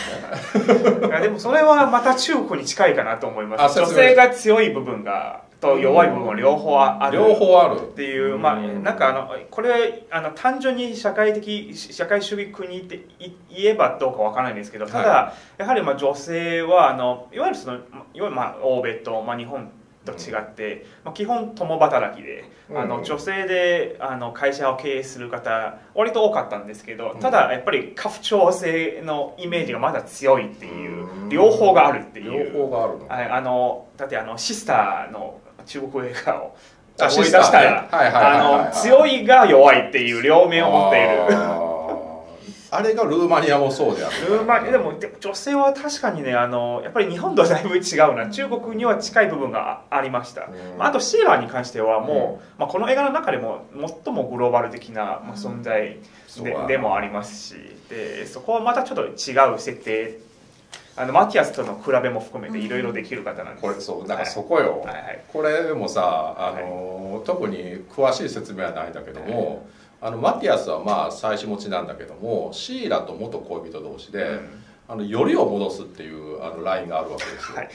いやでもそれはまた中国に近いかなと思います。女性が強い部分がと弱い部分は両方ある。両方ある。っていうまあなんかあのこれあの単純に社会的社会主義国って言えばどうかわからないんですけどただ、はい、やはりまあ女性はあのいわゆるそのいわゆるまあ欧米とまあ日本と違って、まあ、基本共働きで、あの女性であの会社を経営する方割と多かったんですけどただやっぱり家父長制のイメージがまだ強いっていう両方があるっていう。両方があるの。あのだってあのシスターの中国映画を思い出したら強いが弱いっていう両面を持っている。あれがルーマニアもそうである。ルーマニアでもでも女性は確かにねあのやっぱり日本とはだいぶ違うな。中国には近い部分がありました、うん、あとシーラーに関してはもう、うん、まあ、この映画の中でも最もグローバル的な、まあ、存在でうん、でもありますし。でそこはまたちょっと違う設定あのマティアスとの比べも含めていろいろできる方なんです、これそうだからそこよ、はいはいはい、これでもさあの、特に詳しい説明はないんだけども、あのマティアスはまあ妻子持ちなんだけどもシーラと元恋人同士で、うん、あのよりを戻すっていうあのラインがあるわけですよ。はい、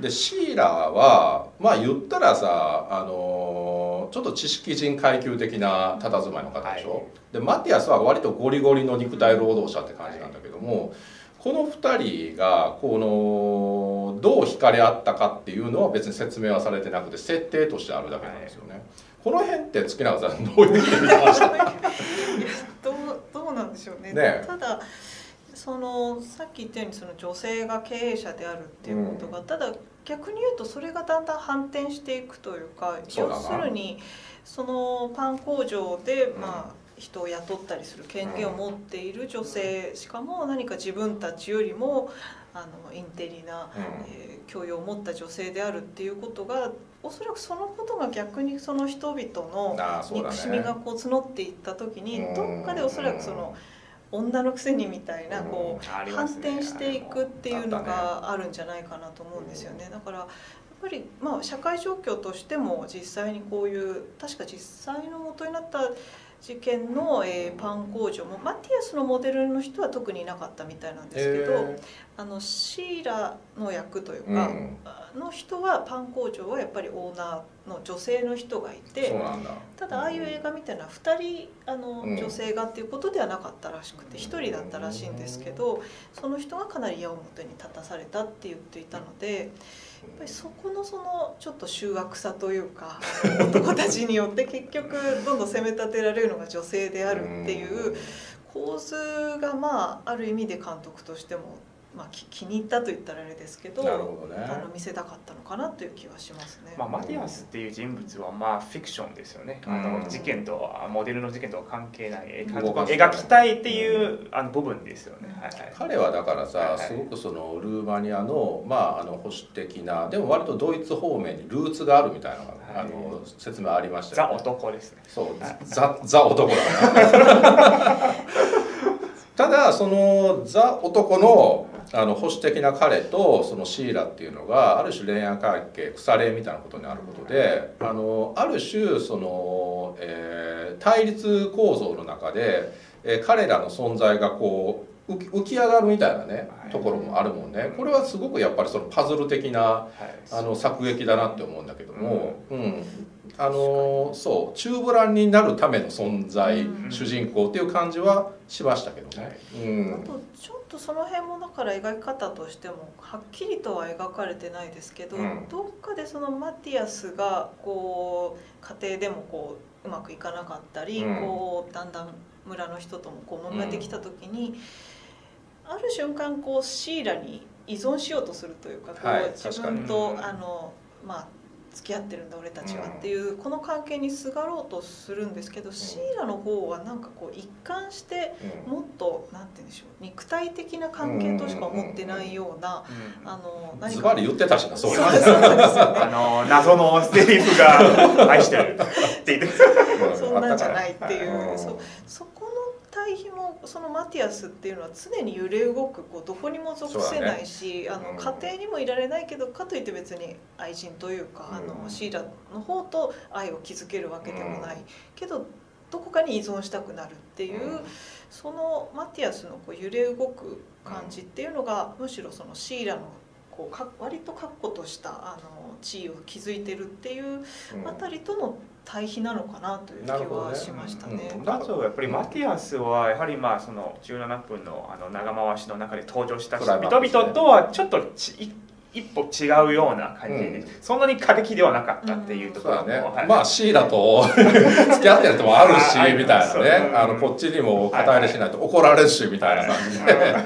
でシーラはまあ言ったらさあのちょっと知識人階級的な佇まいの方でしょ、はい、でマティアスは割とゴリゴリの肉体労働者って感じなんだけども、この2人がこのどう惹かれ合ったかっていうのは別に説明はされてなくて設定としてあるだけなんですよね。はい。この辺って月永さんどういう意味でましたどうどうなんでしょうね。ね。ただそのさっき言ったようにその女性が経営者であるっていうことが、うん、ただ逆に言うとそれがだんだん反転していくというか要するにそのパン工場でまあ、人を雇ったりする権限を持っている女性しかも何か自分たちよりもあのインテリな、えー、教養を持った女性であるっていうことがおそらくそのことが逆にその人々の憎しみがこう募っていった時にどっかでおそらくその女のくせにみたいなこう反転していくっていうのがあるんじゃないかなと思うんですよね。だからやっぱりまあ社会状況としても実際にこういう確か実際の元になった事件の、えー、パン工場もマティアスのモデルの人は特にいなかったみたいなんですけど、えー、あのシーラの役というか、うん、の人はパン工場はやっぱりオーナーの女性の人がいてただああいう映画みたいな2人あの、うん、女性がっていうことではなかったらしくて1人だったらしいんですけどその人がかなり矢面に立たされたって言っていたので。やっぱりそこのそのちょっと醜悪さというか男たちによって結局どんどん責め立てられるのが女性であるっていう構図がまあある意味で監督としてもまあ、気に入ったと言ったらあれですけどなるほど、ね、あの見せたかったのかなという気はしますね。まあ、マティアスっていう人物はまあフィクションですよね。あの事件とモデルの事件とは関係ない描きたいっていうあの部分ですよね。はいはい、彼はだからさ、はいはい、すごくそのルーマニアのまああの保守的なでも割とドイツ方面にルーツがあるみたいなはい、あの説明ありましたよね。ザ男ですね。そう、ザザ男だな。ただそのザ男のあの保守的な彼とそのシーラっていうのがある種恋愛関係腐れみたいなことにあることであのある種その、えー、対立構造の中で、えー、彼らの存在がこう浮き上がるみたいなね、ところもあるもんね。これはすごくやっぱりそのパズル的な、あの作劇だなって思うんだけども、うん。あのそう中ブランになるための存在、うん、主人公っていう感じはしましたけどね。うん、あとちょっとその辺もだから描き方としてもはっきりとは描かれてないですけど、うん、どっかでそのマティアスがこう家庭でもこううまくいかなかったり、こうだんだん村の人ともこう揉めてきた時に、ある瞬間こうシーラに依存しようとするというかこう、自分とあのまあ付き合ってるんだ俺たちはっていう、この関係にすがろうとするんですけど、シーラの方はなんかこう一貫してもっと、なんて言うんでしょう肉体的な関係としか思ってないような、あの何かズバリ言ってたしなそうあの謎のセリフが愛してるって言って そんなんじゃないっていう、そそ対比もそのマティアスっていうのは常に揺れ動くこうどこにも属せないし、ね、あの、うん、家庭にもいられないけどかといって別に愛人というか、うん、あのシーラの方と愛を築けるわけでもない、うん、けどどこかに依存したくなるっていう、そのマティアスのこう揺れ動く感じっていうのが、むしろそのシーラのこうか割と確固としたあの地位を築いてるっていうあたりとの対比なのかなという気はしましたね。うん、あとやっぱりマティアスはやはりまあその17分のあの長回しの中で登場した人々とはちょっとち一歩違うような感じで、うん、そんなに過激ではなかったっていうところも、ねはい、まあシーラと 付き合ってる人もあるしみたいなね。あのこっちにも肩入れしないと怒られるしみたいな感じで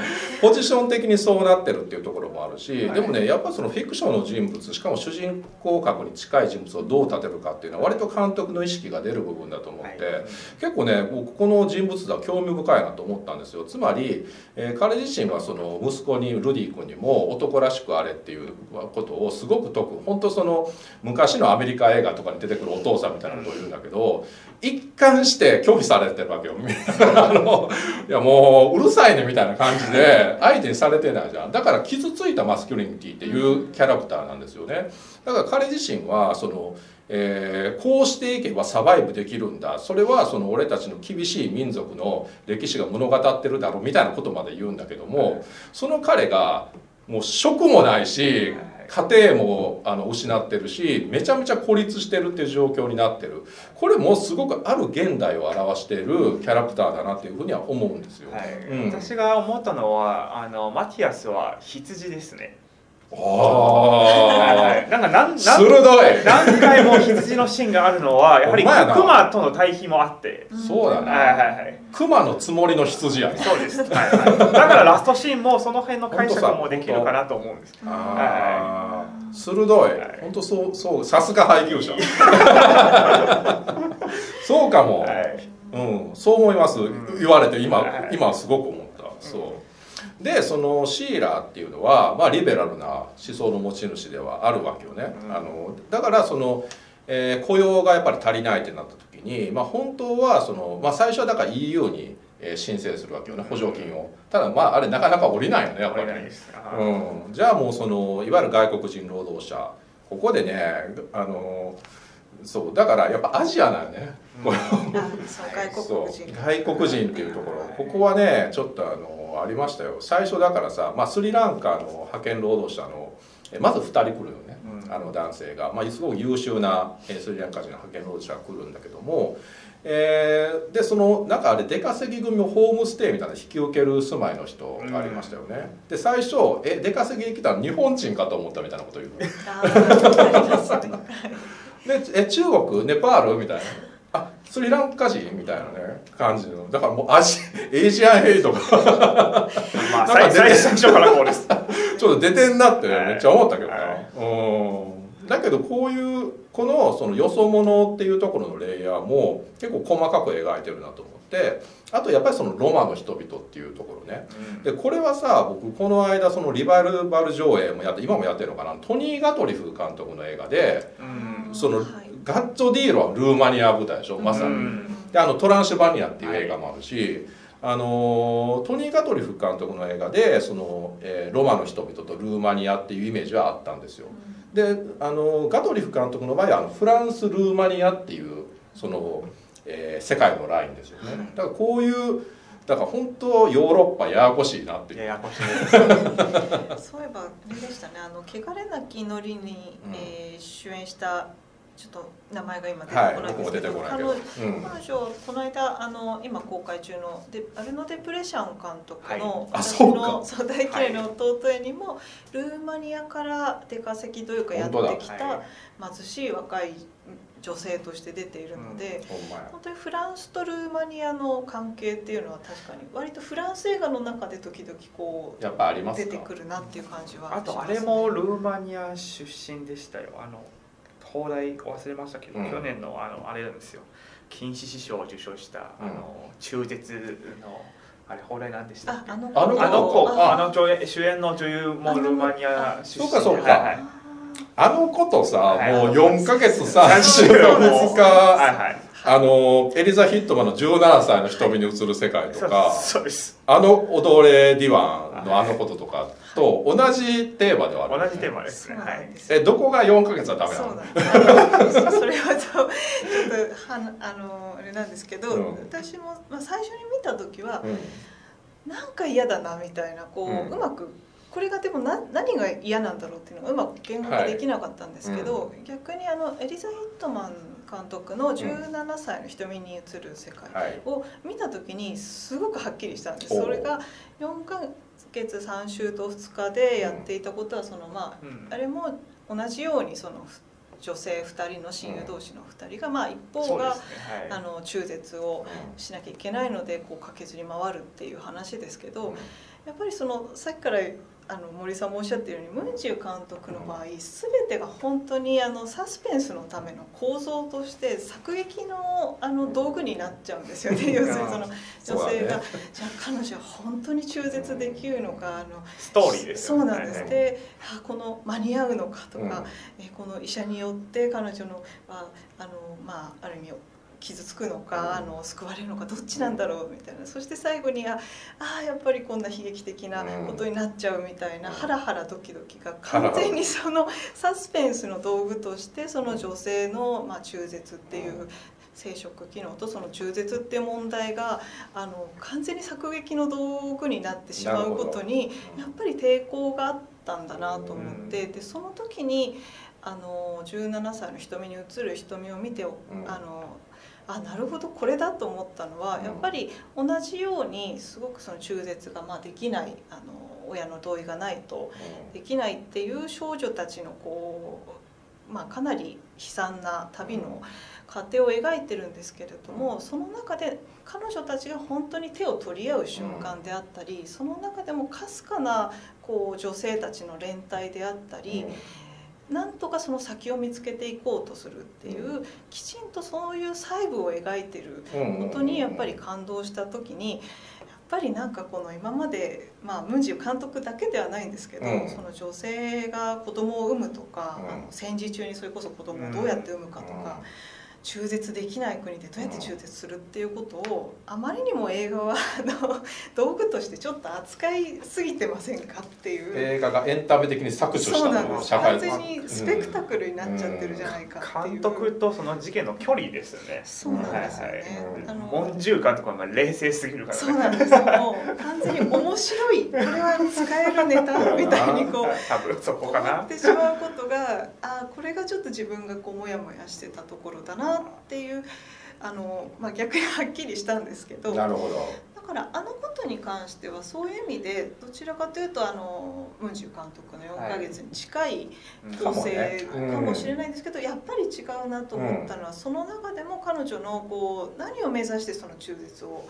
ポジション的にそうなってるっていうところもあるし、はい、でもねやっぱそのフィクションの人物しかも主人公格に近い人物をどう立てるかっていうのは割と監督の意識が出る部分だと思って、はい、結構ね僕この人物は興味深いなと思ったんですよ。つまり、えー、彼自身はその息子にルディ君にも男らしくあれっていういうことをすごく説く。本当その昔のアメリカ映画とかに出てくるお父さんみたいなことを言うんだけど一貫して拒否されてるわけよ。あのいやもううるさいねみたいな感じで 相手にされてないじゃん。だから傷ついたマスキュリニティっていうキャラクターなんですよね。だから彼自身はそのえー、こうしていけばサバイブできるんだ。それはその俺たちの厳しい民族の歴史が物語ってるだろうみたいなことまで言うんだけどもその彼がもう職もないし家庭もあの失ってるしめちゃめちゃ孤立してるっていう状況になってる。これもすごくある現代を表しているキャラクターだなっていうふうには思うんですよ、はい。うん、私が思ったのはあのマティアスは羊ですねああ、なんか何鋭い。何回も羊のシーンがあるのはやはりクマとの対比もあって。そうだね、はいはいはい。クマのつもりの羊やねそうです、はいはい、だからラストシーンもその辺の解釈もできるかなと思うんです。ああ、鋭い、本当そうそうさすが配給者。そうかも、はい、うん。そう思います、言われて今、今すごく思った。そうでそのシーラーっていうのは、まあ、リベラルな思想の持ち主ではあるわけよね、うん、あのだからその、えー、雇用がやっぱり足りないってなった時に、まあ、本当はその、まあ、最初はだから EU に申請するわけよね補助金を。ただまああれなかなか降りないよねやっぱり、うん、じゃあもうそのいわゆる外国人労働者ここでねあのそうだからやっぱアジアなんよね、うん、外国人。外国人っていうところ。ここはねちょっとあのありましたよ。最初だからさ、まあ、スリランカの派遣労働者のまず2人来るよね、うん、あの男性が、まあ、すごく優秀なスリランカ人の派遣労働者が来るんだけども、えー、でそのなんかあれ出稼ぎ組をホームステイみたいな引き受ける住まいの人がありましたよね、うん、で最初え出稼ぎに来たの日本人かと思ったみたいなこと言うの。でえ中国ネパールみたいなあスリランカ人みたいなね感じの。だからもうアジエイジアンヘイトが。まあ最最初からこうです。ちょっと出てんなってめっちゃ思ったけどな、はい、うん。だけどこういうこのそのよそ者っていうところのレイヤーも結構細かく描いてるなと思ってあとやっぱりそのロマの人々っていうところね、うん、でこれはさ僕この間そのリバイバル上映もやって今もやってるのかな？トニー・ガトリフ監督の映画で、うん、その、はいガッツォ・ディーロはルーマニア舞台でしょまさに、であのトランシュバニアっていう映画もあるし、はい、あのトニー・ガトリフ監督の映画でその、えー、ロマの人々とルーマニアっていうイメージはあったんですよ、であのガトリフ監督の場合はあのフランス・ルーマニアっていうその、えー、世界のラインですよね。だからこういうだから本当ヨーロッパややこしいなってややこしい。そういえばあれでしたね。あの汚れなきのりに、うん、えー、主演したちょっと名前が今出てこないんですけど、はい、彼女、うん、この間あの今公開中のでアルノ・デプレシャン監督の、はい、私のそう 大嫌いの弟へにも、はい、ルーマニアから出稼ぎというかやってきた貧しい若い女性として出ているので、うん、本当にフランスとルーマニアの関係っていうのは確かに割とフランス映画の中で時々こうやっぱあります出てくるなっていう感じは、ね、あとあれもルーマニア出身でしたよ。あの放題忘れましたけど、うん、去年のあのあれなんですよ。金獅子賞を受賞した、あの中絶のあれ放題なんでしたっけ？あの子。あの子。あの主演の女優もルーマニア出身そうかそうか、はい。はいあの子とさ、はい、もう4か月3週 間。2日あのエリザ・ヒットマンの17歳の瞳に映る世界とかそうです。あの「踊れディワン」のあのこととかと同じテーマではある、同じテーマですね。はい。えどこが4か月はダメなの？そうなんです。それはちょっとはあのあれなんですけど、うん。私も、まあ、最初に見た時は、うん。なんか嫌だなみたいなこう、ううんまくこれがでもな何が嫌なんだろうっていうのがうまく言語化できなかったんですけど、は逆にあのエリザ・ヒットマン監督の17歳の瞳に映る世界はい。を見た時にすごくはっきりしたんです。おう。それが4ヶ月3週と2日でやっていたことはそのまあうん。あれも同じようにその女性2人の親友同士の2人が、まあ一方が、あの中絶をしなきゃいけないのでこう駆けずり回るっていう話ですけど、やっぱりそのさっきからあの森さんもおっしゃってるようにムンジュ監督の場合全てが本当にあのサスペンスのための構造として作劇のあの道具になっちゃうんですよね。要するにその女性が、ね。じゃあ彼女は本当に中絶できるのかあのストーリーですよね。そうなんです、はいであこの間に合うのかとか、うん。えこの医者によって彼女のああの、まあ、ある意味傷つくのか、あの救われるのかどっちなんだろうみたいな。そして最後にああやっぱりこんな悲劇的なことになっちゃうみたいな、うん。ハラハラドキドキが完全にそのサスペンスの道具としてその女性の、まあ、中絶っていう。生殖機能とその中絶っていう問題があの完全に作劇の道具になってしまうことにやっぱり抵抗があったんだなと思って、でその時にあの17歳の瞳に映る瞳を見て、ん。あのあなるほどこれだと思ったのは、うん。やっぱり同じようにすごくその中絶がまあできないあの親の同意がないとできないっていう少女たちのこう、まあ、かなり悲惨な旅の過程を描いてるんですけれども、その中で彼女たちが本当に手を取り合う瞬間であったり、その中でもかすかなこう女性たちの連帯であったり、なんとかその先を見つけていこうとするっていう、きちんとそういう細部を描いてることにやっぱり感動した時にやっぱりなんかこの今までまあムンジュ監督だけではないんですけど、うん。その女性が子供を産むとか、うん。あの戦時中にそれこそ子供をどうやって産むかとか。中絶できない国でどうやって中絶するっていうことをあまりにも映画はあの 道具としてちょっと扱いすぎてませんかっていう。映画がエンタメ的に削除したそうなんです。社会完全にスペクタクルになっちゃってるじゃないかっていう、監督とその事件の距離ですよね。そうなんですよね、うんあのモンジュー監督は冷静すぎるからそうなんです。よもう完全に面白いこれは使えるネタみたいにこう 多分そこか思なってしまうことがあこれがちょっと自分がこうモヤモヤしてたところだなっていうあの、まあ、逆にはっきりしたんですけどなるほど。だからあのことに関してはそういう意味でどちらかというとあのムンジュ監督の4ヶ月に近い構成かもしれないんですけど、やっぱり違うなと思ったのは、その中でも彼女のこう何を目指してその中絶を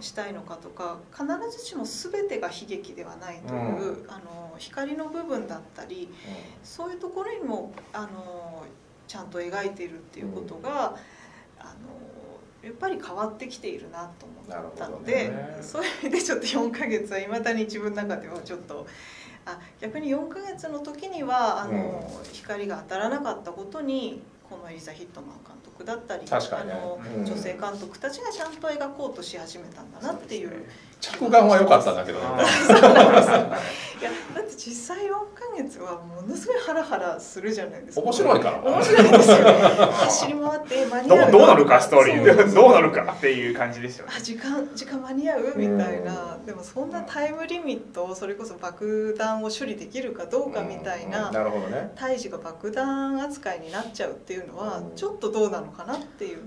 したいのかとか必ずしも全てが悲劇ではないという、あの光の部分だったりそういうところにもあのちゃんと描いているっていうことが、あのやっぱり変わってきているなと思ったので、ねそういう意味でちょっと4ヶ月はいまだに自分の中ではちょっと。あ逆に4ヶ月の時にはあの、光が当たらなかったことにこのエリザ・ヒットマン監督だったり、ねあのうん女性監督たちがちゃんと描こうとし始めたんだなっていう。着眼は良かったんだけどねあいやだって実際4ヶ月はものすごいハラハラするじゃないですか。面白いから。面白いですよ走り回って間に合う。どうどうなるかストーリー。どうなるかっていう感じですよね。あ時間時間間に合うみたいな、でもそんなタイムリミットをそれこそ爆弾を処理できるかどうかみたいな、なるほどね。胎児が爆弾扱いになっちゃうっていうのはうん。ちょっとどうなのかなっていう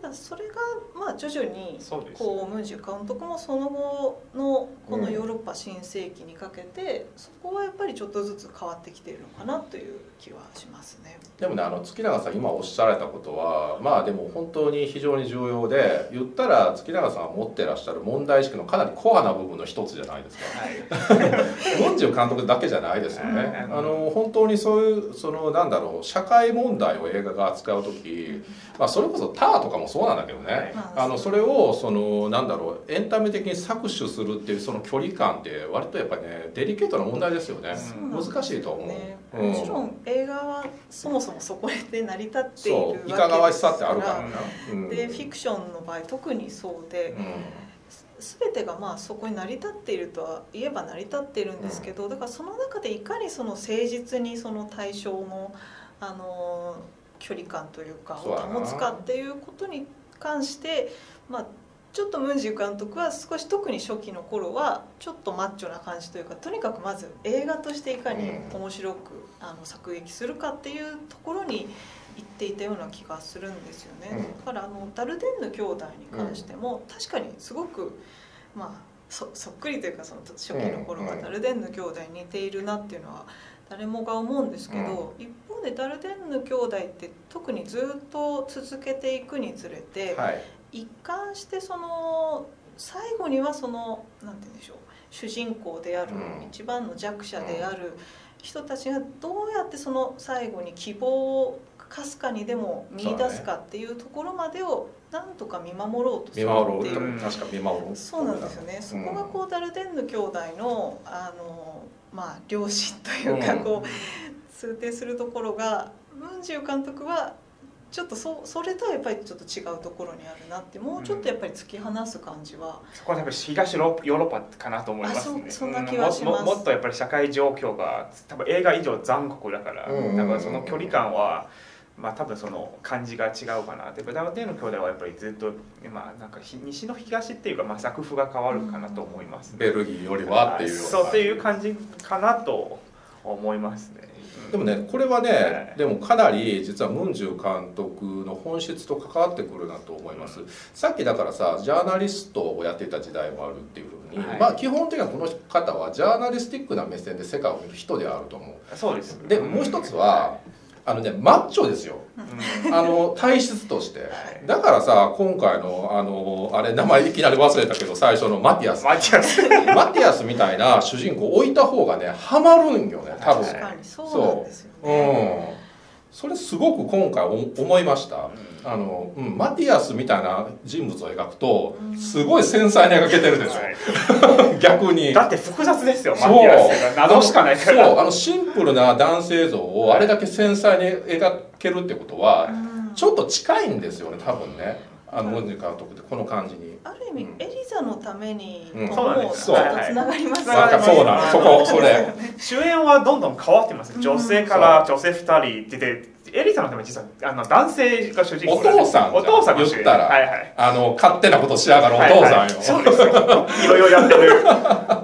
ただそれがまあ徐々にこうムンジュ監督もその後のこのヨーロッパ新世紀にかけてそこはやっぱりちょっとずつ変わってきているのかなという気はしますね。でもねあの月永さん今おっしゃられたことはまあでも本当に非常に重要で言ったら月永さんが持ってらっしゃる問題意識のかなりコアな部分の一つじゃないですか。はいモンジュ監督だけじゃないですよね。はいあの本当にそういうそのなんだろう社会問題を映画が扱う時、まあそれこそターとかももそうなんだけどね、はい、あのそれをそのなんだろうエンタメ的に搾取するっていうその距離感って割とやっぱりねデリケートな問題ですよね、うん、難しいと思う、ねうん、もちろん映画はそもそもそこで成り立っているわけですからいかがわしさってあるから。な、うん、でフィクションの場合特にそうで、全てがまあそこに成り立っているとは言えば成り立っているんですけど、だからその中でいかにその誠実にその対象のあの距離感というかを保つかっていうことに関してまあちょっとムンジュ監督は少し特に初期の頃はちょっとマッチョな感じというかとにかくまず映画としていかに面白くあの作劇するかっていうところに言っていたような気がするんですよね。だからあのダルデンヌ兄弟に関しても確かにすごくまあそそっくりというかその初期の頃はダルデンヌ兄弟に似ているなっていうのは誰もが思うんですけど、一方でダルデンヌ兄弟って特にずっと続けていくにつれて、はい、一貫してその最後にはその何て言うんでしょう主人公である、一番の弱者である人たちがどうやってその最後に希望をかすかにでも見出すかっていうところまでをなんとか見守ろうとするっていう。確か見守ろう。そうなんですよね、そこがこうダルデンヌ兄弟のあのまあ良心というかこう、通底するところがムンジュ監督はちょっとそそれとはやっぱりちょっと違うところにあるなってもうちょっとやっぱり突き放す感じは、そこはやっぱり東ヨーロッパかなと思いますね。そんな気はします。もっとやっぱり社会状況が多分映画以上残酷だから、うん、だからその距離感はまあ多分その感じが違うかなって。ダウテの兄弟はやっぱりずっとまあなんか西の東っていうかまあ作風が変わるかなと思います、ね、ベルギーよりはっていうそうっていう感じかなと思いますね。でもねこれはね、でもかなり実はムンジュ監督の本質と関わってくるなと思います、さっきだからさジャーナリストをやっていた時代もあるっていうふうに、はい、まあ基本的にはこの方はジャーナリスティックな目線で世界を見る人であると思う。そうですでもう一つは、あのねマッチョですよ、うん、あの体質として、だからさ今回のあのあれ名前いきなり忘れたけど最初のマティアス。マティアス。マティアスみたいな主人公置いた方がねハマるんよね多分。確かに。そうなんですよね、う。ん。それすごく今回思いました、あの、うん、マティアスみたいな人物を描くとすごい繊細に描けてるでしょ、逆に。だって複雑ですよマティアスが謎しかないから。そう。あのシンプルな男性像をあれだけ繊細に描けるってことはちょっと近いんですよね多分ね。あのモンジ監督ってこの感じに。ある意味、うん、エリザのためにも、うん、そうちょっとつながりますね、なんかそうなのそこそれ。主演はどんどん変わってます。女性から女性2人出てエリザのため実はあの男性が主人公お父さんお父さん言ったら、はいはい、あの勝手なことしやがるお父さんよ、はいはい、そうですいろいろやってる。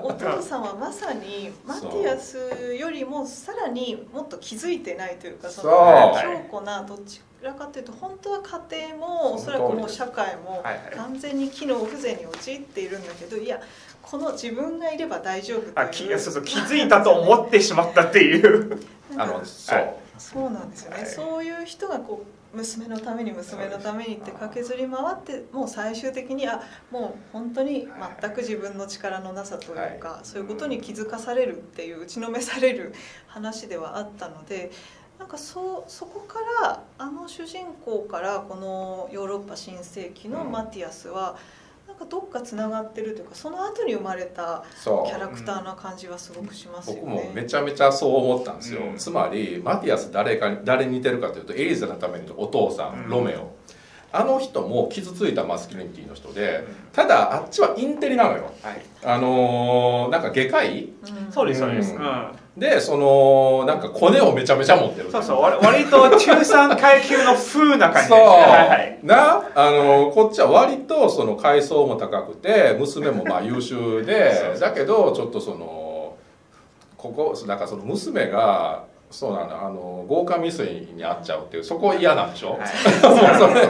お父さんはまさにマティアスよりもさらにもっと気づいてないというかその強固などっちらかというと本当は家庭もおそらくもう社会も完全に機能不全に陥っているんだけどいやこの自分がいれば大丈夫あ気そうそう気づいたと思ってしまったっていう。あのそう、そうなんですよね、はい、そういう人がこう娘のために娘のためにって駆けずり回ってもう最終的にあもう本当に全く自分の力のなさというか、はい、そういうことに気づかされるっていう打ちのめされる話ではあったのでなんかそそこからあの主人公からこのヨーロッパ新世紀のマティアスは、なんかどっかつながってるというかその後に生まれたキャラクターな感じはすごくしますよね、僕もめちゃめちゃそう思ったんですよ、うん、つまりマティアス誰か誰に似てるかというとエリザのためにお父さん、ロメオ。あの人も傷ついたマスキュリニティの人で、ただあっちはインテリなのよ、はい、あのー、なんか外科医、うん、そうですそうです、うん。でそのなんかコネをめちゃめちゃ持ってる。そうそう割と中産階級の風な感じ。そう、はい、なあのこっちは割とその階層も高くて娘もまあ優秀で だけどちょっとそのここなんかその娘がそうなのあの豪華未遂に遭っちゃうっていうそこ嫌なんでしょ、はい、それ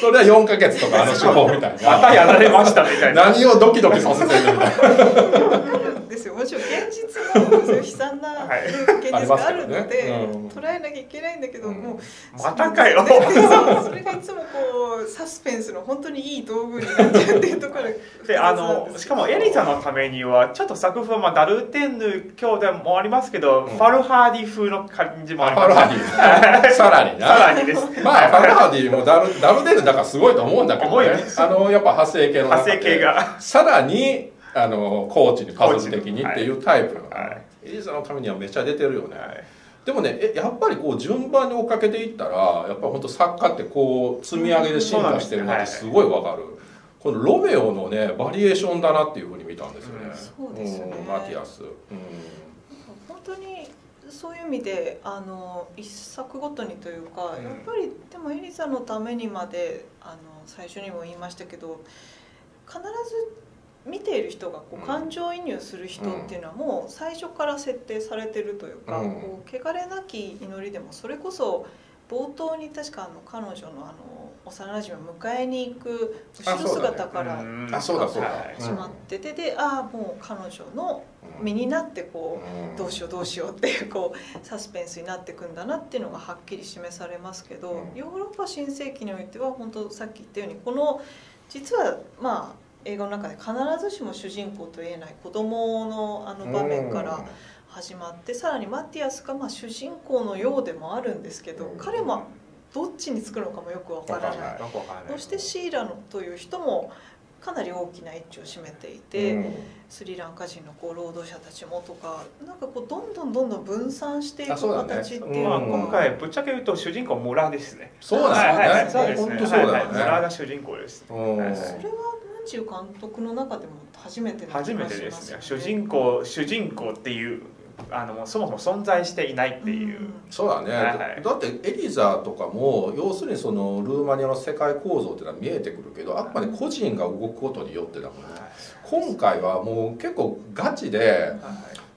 それは4か月とかあの手法みたいな。またやられましたみたいな。何をドキドキさせてるみたいなですよ。もちろん現実のそういう悲惨な 現実があるので、ね。うん、捉えなきゃいけないんだけど、うん、もうまたかよ。それがいつもこうサスペンスの本当にいい道具になっちゃうっていうところであのしかもエリザのためにはちょっと作風は、まあ、ダルテンヌ兄弟もありますけど、うん、ファルハーディ風のの感じもありファルハディ。さらにな。さらにです。まあファルハディもダルダルデルだからすごいと思うんだけどね。重いです。あのやっぱ派生系の派生系が。さらにあのコーチにパズル的にっていうタイプの、はい。エリザのためにはめっちゃ出てるよね、でもねえやっぱりこう順番に追っかけていったらやっぱ本当作家ってこう積み上げで進化してるなってすごいわかる、このロメオのねバリエーションだなっていうふうに見たんですよね、そうですね。んマティアス、うん本当にそういう意味であの一作ごとにというか、うん。やっぱりでもエリザのためにまであの最初にも言いましたけど必ず見ている人がこう感情移入する人っていうのはもう最初から設定されてるというか、うん。こう汚れなき祈りでもそれこそ冒頭に確かあの彼女のあの幼馴染を迎えに行く後ろ姿から始まっててでああもう彼女の身になってこう。どうしようどうしようっていうこうサスペンスになっていくんだなっていうのがはっきり示されますけど、うん。ヨーロッパ新世紀においては本当さっき言ったようにこの実はまあ映画の中で必ずしも主人公と言えない子供のあの場面から始まってさらにマティアスがまあ主人公のようでもあるんですけど、うん。彼もどっちにつくのかもよくわからない。そしてシーラのという人もかなり大きな位置を占めていて。うん。スリランカ人のこう労働者たちもとかなんかこうどんどんどんどん分散していく形っていうまあ、のが、今回ぶっちゃけ言うと主人公村ですね。そうなんはいはいですよね本当そうだよね、はいはい。村が主人公です。それはムンジュ監督の中でも初めてな気がします初めてですね。主人公主人公っていうあのそもそも存在していないっていう、そうだね、はいはい。だってエリザとかも要するにそのルーマニアの世界構造っていうのは見えてくるけどあくまで個人が動くことによってだもんね。今回はもう結構ガチで、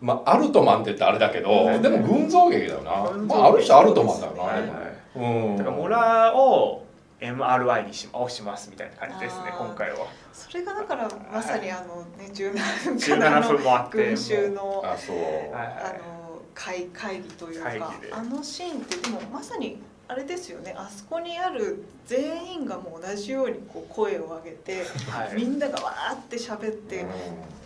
まあ、アルトマンって言ってあれだけど、はい。でも群像劇だよな、まあ、ある種アルトマンだよな、はいはい。うん。だから村を MRI にしをしますみたいな感じですね今回は。それがだからまさにあのね17分か17らの分もあって群衆のあそう、はいあの会会議というかあのシーンってでもまさにあれですよね。あそこにある全員がもう同じようにこう声を上げてはい。みんながわーって喋ってうん。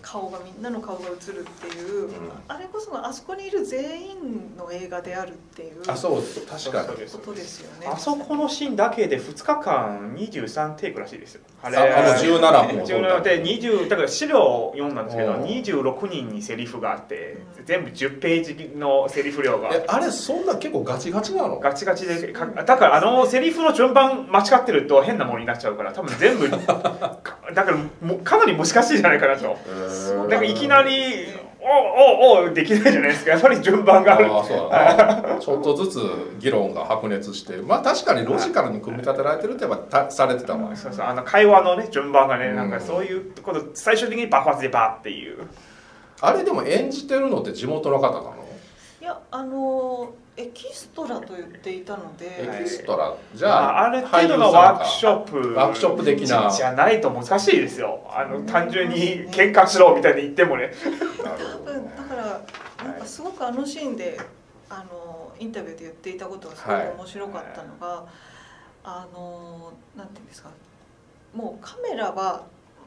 顔がみんなの顔が映るっていう、うん。あれこそがあそこにいる全員の映画であるっていうあそう確かに。そうですことですよね。あそこのシーンだけで2日間23テイクらしいですよあああの17分を撮った17で20だから資料を読んだんですけどうん。26人にセリフがあってうん全部10ページのセリフ量が。えあれそんな結構ガチガチなの？ガチガチでかだからあのセリフの順番間違ってると変なものになっちゃうから多分全部か だからもうかなり難しいじゃないかなと。そうなんかいきなり「おおおできないじゃないですか。やっぱり順番がある。ああそうだな。ちょっとずつ議論が白熱して。まあ確かにロジカルに組み立てられてるってやっぱたされてたわ。そうそうあの会話のね順番がね、うん。なんかそういうこと最終的に爆発でバーっていう。あれでも演じてるのって地元の方な？のいやあのエキストラと言っていたので、エキストラ。じまゃああ、ある程度のワークショップ。ワークショップ的な。じゃないと難しいですよ。あの単純に喧嘩しろみたいに言ってもね。多分だからなんかすごくあのシーンであのインタビューで言っていたことがすごく面白かったのが、あのなんていうんですか。もうカメラは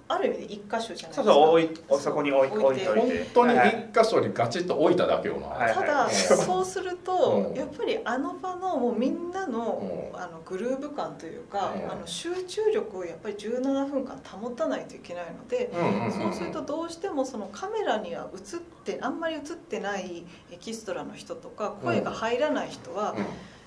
ある意味で一箇所じゃないですか。そうそう置いそこに置い置いて。おい本て当にはい一箇所にガチッと置いただけよな、はいただ、そうすると、うん。やっぱりあの場のもうみんなの,、うん。あのグルーヴ感というか、うん。あの集中力をやっぱり17分間保たないといけないので、うんうんうんうん。そうするとどうしてもそのカメラには映ってあんまり映ってないエキストラの人とか声が入らない人は、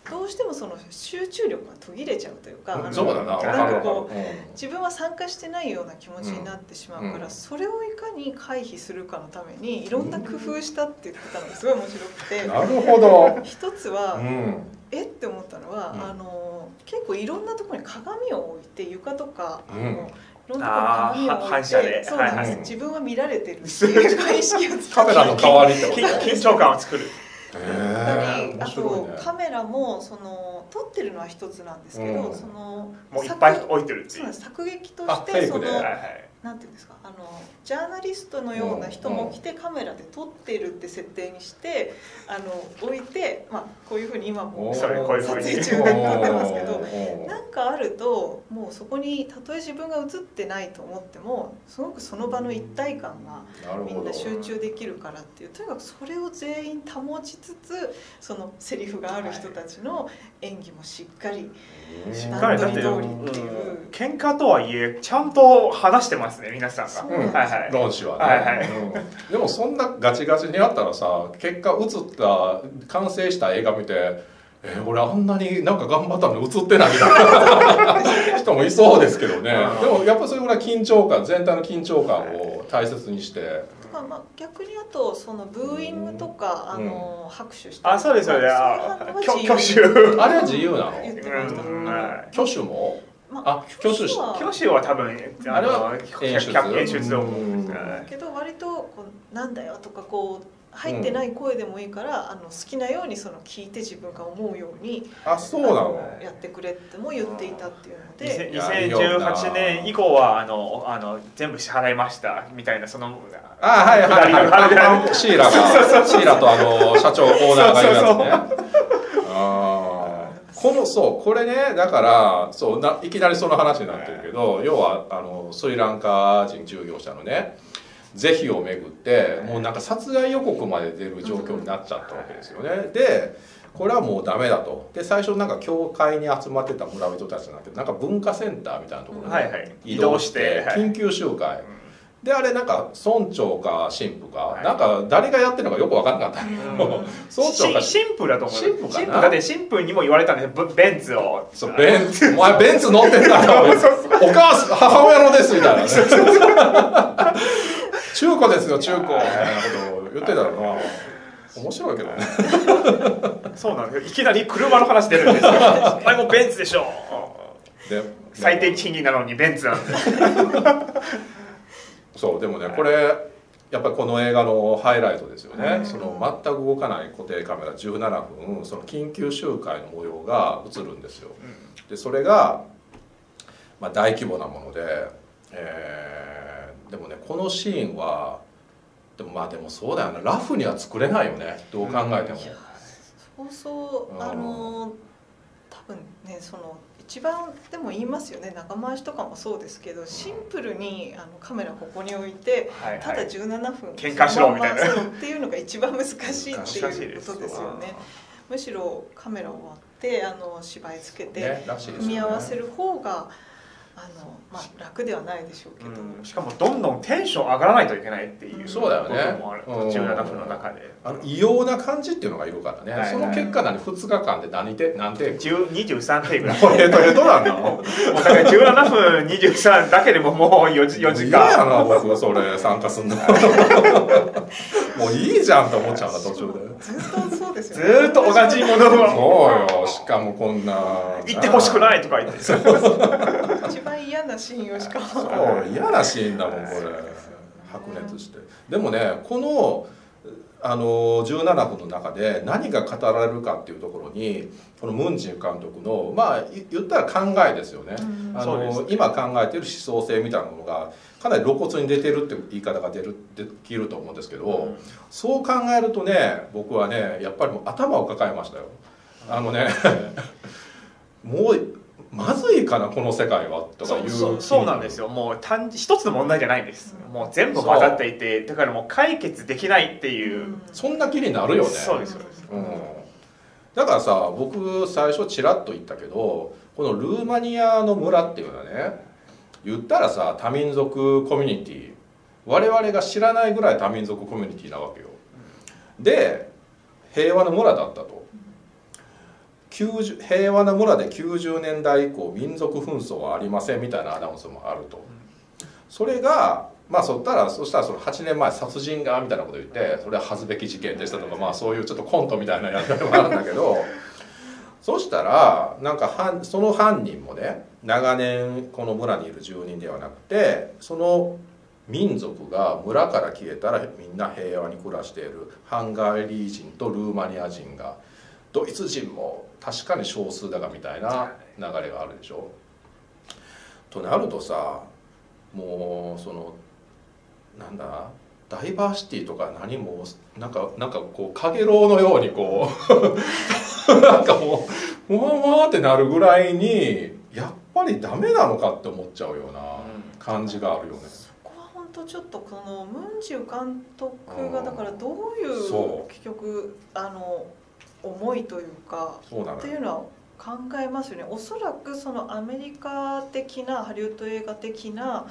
どうしてもその集中力が途切れちゃうというか、あのそうだなんかこう自分は参加してないような気持ちになってしまうから、うんそれをいかに回避するかのためにいろんな工夫したって言ってたのがすごい面白くて。なるほど、一つは、うん、え？って思ったのは、うん。あの結構いろんなところに鏡を置いて床とか、うん。あのいろんなところに鏡を置い反射で。てそうなんです、はいはい。自分は見られてるっていう 意識を使カメラの代わりと緊緊張感を作る。へったり、あとね。カメラもその撮ってるのは一つなんですけど、うん。そのもういっぱい作置いてるっていう。そうなんです。作劇とあしてそのなんていうんですかあのジャーナリストのような人も来てカメラで撮ってるって設定にしてあの置いて、まあ、こういうふうに今も撮影中で撮ってますけどなんかあるともうそこにたとえ自分が映ってないと思ってもすごくその場の一体感がみんな集中できるからっていうとにかくそれを全員保ちつつそのセリフがある人たちの演技もしっかり段取り通りっていう。喧嘩とはいえちゃんと話してますね皆さんが、はい、論旨はね、はいはい。うん、でもそんなガチガチにやったらさ結果映った完成した映画見てえー、俺あんなになんか頑張ったのに映ってないみたいな。人もいそうですけどね、でもやっぱそれぐらい緊張感全体の緊張感を大切にして。まあ、まあ逆にあとそのブーイングとか、あの拍手してあそうですよね。挙手。あれは自由なの？挙手も？まあ、あ挙手挙手は多分あれは演出演出をけど割とこうなんだよとかこう入ってない声でもいいから、うん、あの好きなようにその聞いて自分が思うようにあそうなの？やってくれっても言っていたっていうので。2018年以降はあのあの全部支払いましたみたいなそのあはいはいはい、シーラが。シーラとあの社長オーナーがいるやつね。あこのそうこれねだからそうないきなりその話になってるけど、要はあのスリランカ人従業者のね是非をめぐってもうなんか殺害予告まで出る状況になっちゃったわけですよね。でこれはもうダメだと。で最初なんか教会に集まってた村人たちなんてなんか文化センターみたいなところに移動して緊急集会、であれなんか村長か神父か、はい、なんか誰がやってるのかよく分かんなかった、うん、村長か神父だと思う神父かな？だって神父にも言われたんですベンツを。そうベンツ。お前ベンツ乗ってんだよ お母さん母親のですみたいなね中古ですよ中古。みたいなことを言ってたらな面白いけどね。そうなんですいきなり車の話出るんですよ。お前もベンツでしょ。で最低賃金なのにベンツなんでそうでもねこれやっぱりこの映画のハイライトですよね、その全く動かない固定カメラ17分その緊急集会の模様が映るんですよ、でそれが、まあ、大規模なもので、えー、でもねこのシーンはでもまあでもそうだよねラフには作れないよね。どう考えても、そうそうあの多分ねその一番でも言いますよね。仲間足とかもそうですけどシンプルにあのカメラここに置いて、はいはい、ただ17分喧嘩しろみたいな。っていうのが一番難しいっていうことですよね。むしろカメラを割ってあの芝居つけて組み合わせる方が、あのまあ楽ではないでしょうけど、うん、しかもどんどんテンション上がらないといけないっていうそうだよね。もある。17分の中で、あの異様な感じっていうのがいるからね、はい。はい、その結果何？2日間で何て何テイク23テイクこれヘトヘトなんだもうだから17分23だけでももう 4, 4時間。嫌やな僕それ参加すんの。もういいじゃんって思っちゃうんだ途中で。ずっとそうですよ、ね、ずっと同じものを。そうよ。しかもこんな。行ってほしくないとか言って一番嫌なシーンをしかそう嫌なシーンだもんこれ。白熱して。でもねこのあの17分の中で何が語られるかっていうところにこのムンジン監督のまあ言ったら考えですよね。あの今考えてる思想性みたいなものがかなり露骨に出てるって言い方が出るできると思うんですけど、うん、そう考えるとね僕はねやっぱりもう頭を抱えましたよ。あのね もうかなこの世界はとかいうそうそうなんですよもう単一つの問題じゃないんですもう全部混ざっていてだからもう解決できないっていう、そんな気になるよねそうですそうです、うん、だからさ僕最初ちらっと言ったけどこのルーマニアの村っていうのはね言ったらさ多民族コミュニティ我々が知らないぐらい多民族コミュニティなわけよで平和の村だったと平和な村で90年代以降民族紛争はありませんみたいなアナウンスもあると。それがまあそったらそしたらその8年前殺人がみたいなこと言ってそれは恥ずべき事件でしたとかまあそういうちょっとコントみたいなやり方もあるんだけど そしたらなんかその犯人もね長年この村にいる住人ではなくてその民族が村から消えたらみんな平和に暮らしているハンガリー人とルーマニア人がドイツ人も確かに少数だがみたいな流れがあるでしょ？となるとさもうそのなんだ？ダイバーシティとか何もなんかなんかこうかげろうのようにこう なんかもうもわもわってなるぐらいにやっぱりダメなのかって思っちゃうような感じがあるよね。そこは本当ちょっとこのムンジュ監督がだからどういう結局あの思いというかっていうのは考えますよね。おそらくそのアメリカ的なハリウッド映画的な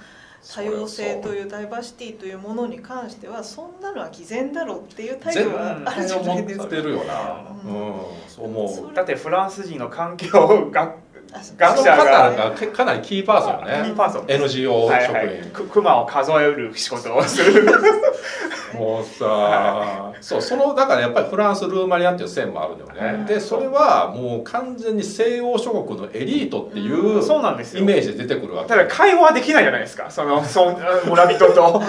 多様性というダイバーシティというものに関してはそんなのは偽善だろうっていう態度があるじゃないですか。てるよな。うん、そう思う。だってフランス人の環境が学者がかなりキーパーソンよね。キーパーソン。NGO 職員。はいはい、熊を数える仕事をする。もうさ、そうそのだからやっぱりフランスルーマニアっていう線もあるよね。でそれはもう完全に西欧諸国のエリートっていうそうなんですイメージで出てくるわけ。ただ会話できないじゃないですか。そのそ 村人と。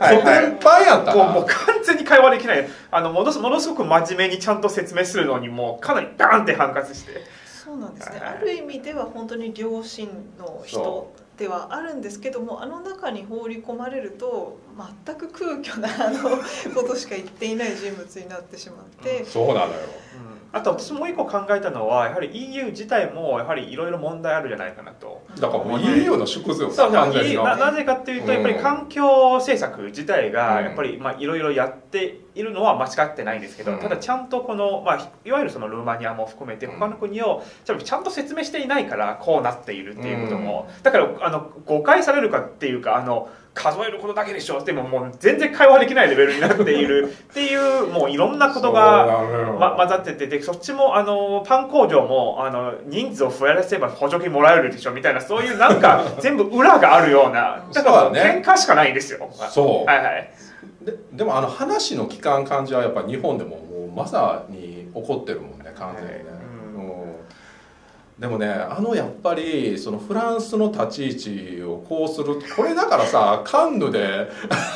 古典版やったもうもう完全に会話できない。あのものものすごく真面目にちゃんと説明するのにもうかなりバーンって反発して。そうなんですね、はい、ある意味では本当に良心の人ではあるんですけどもあの中に放り込まれると全く空虚なあのことしか言っていない人物になってしまって、うん、そうなのよ、うんあと私もう一個考えたのはやはり EU 自体もやはりいろいろ問題あるじゃないかなと。だからもう EU の縮図をそうななぜかっていうとやっぱり環境政策自体がやっぱりいろいろやっているのは間違ってないんですけど、ただちゃんとこの、まあ、いわゆるそのルーマニアも含めて他の国をちゃんと説明していないからこうなっているっていうことも、だからあの誤解されるかっていうかあの数えることだけでしょでももう全然会話できないレベルになっている。っていうもういろんなことが、ま、混ざっててでそっちもあのパン工場もあの人数を増やせば補助金もらえるでしょみたいなそういうなんか 全部裏があるようなだから喧嘩しかないんですよ。そう、はいはい。ででもあの話の期間感じはやっぱ日本でももうまさに起こってるもんね完全にね。はいでもねあのやっぱりそのフランスの立ち位置をこうするこれだからさカンヌで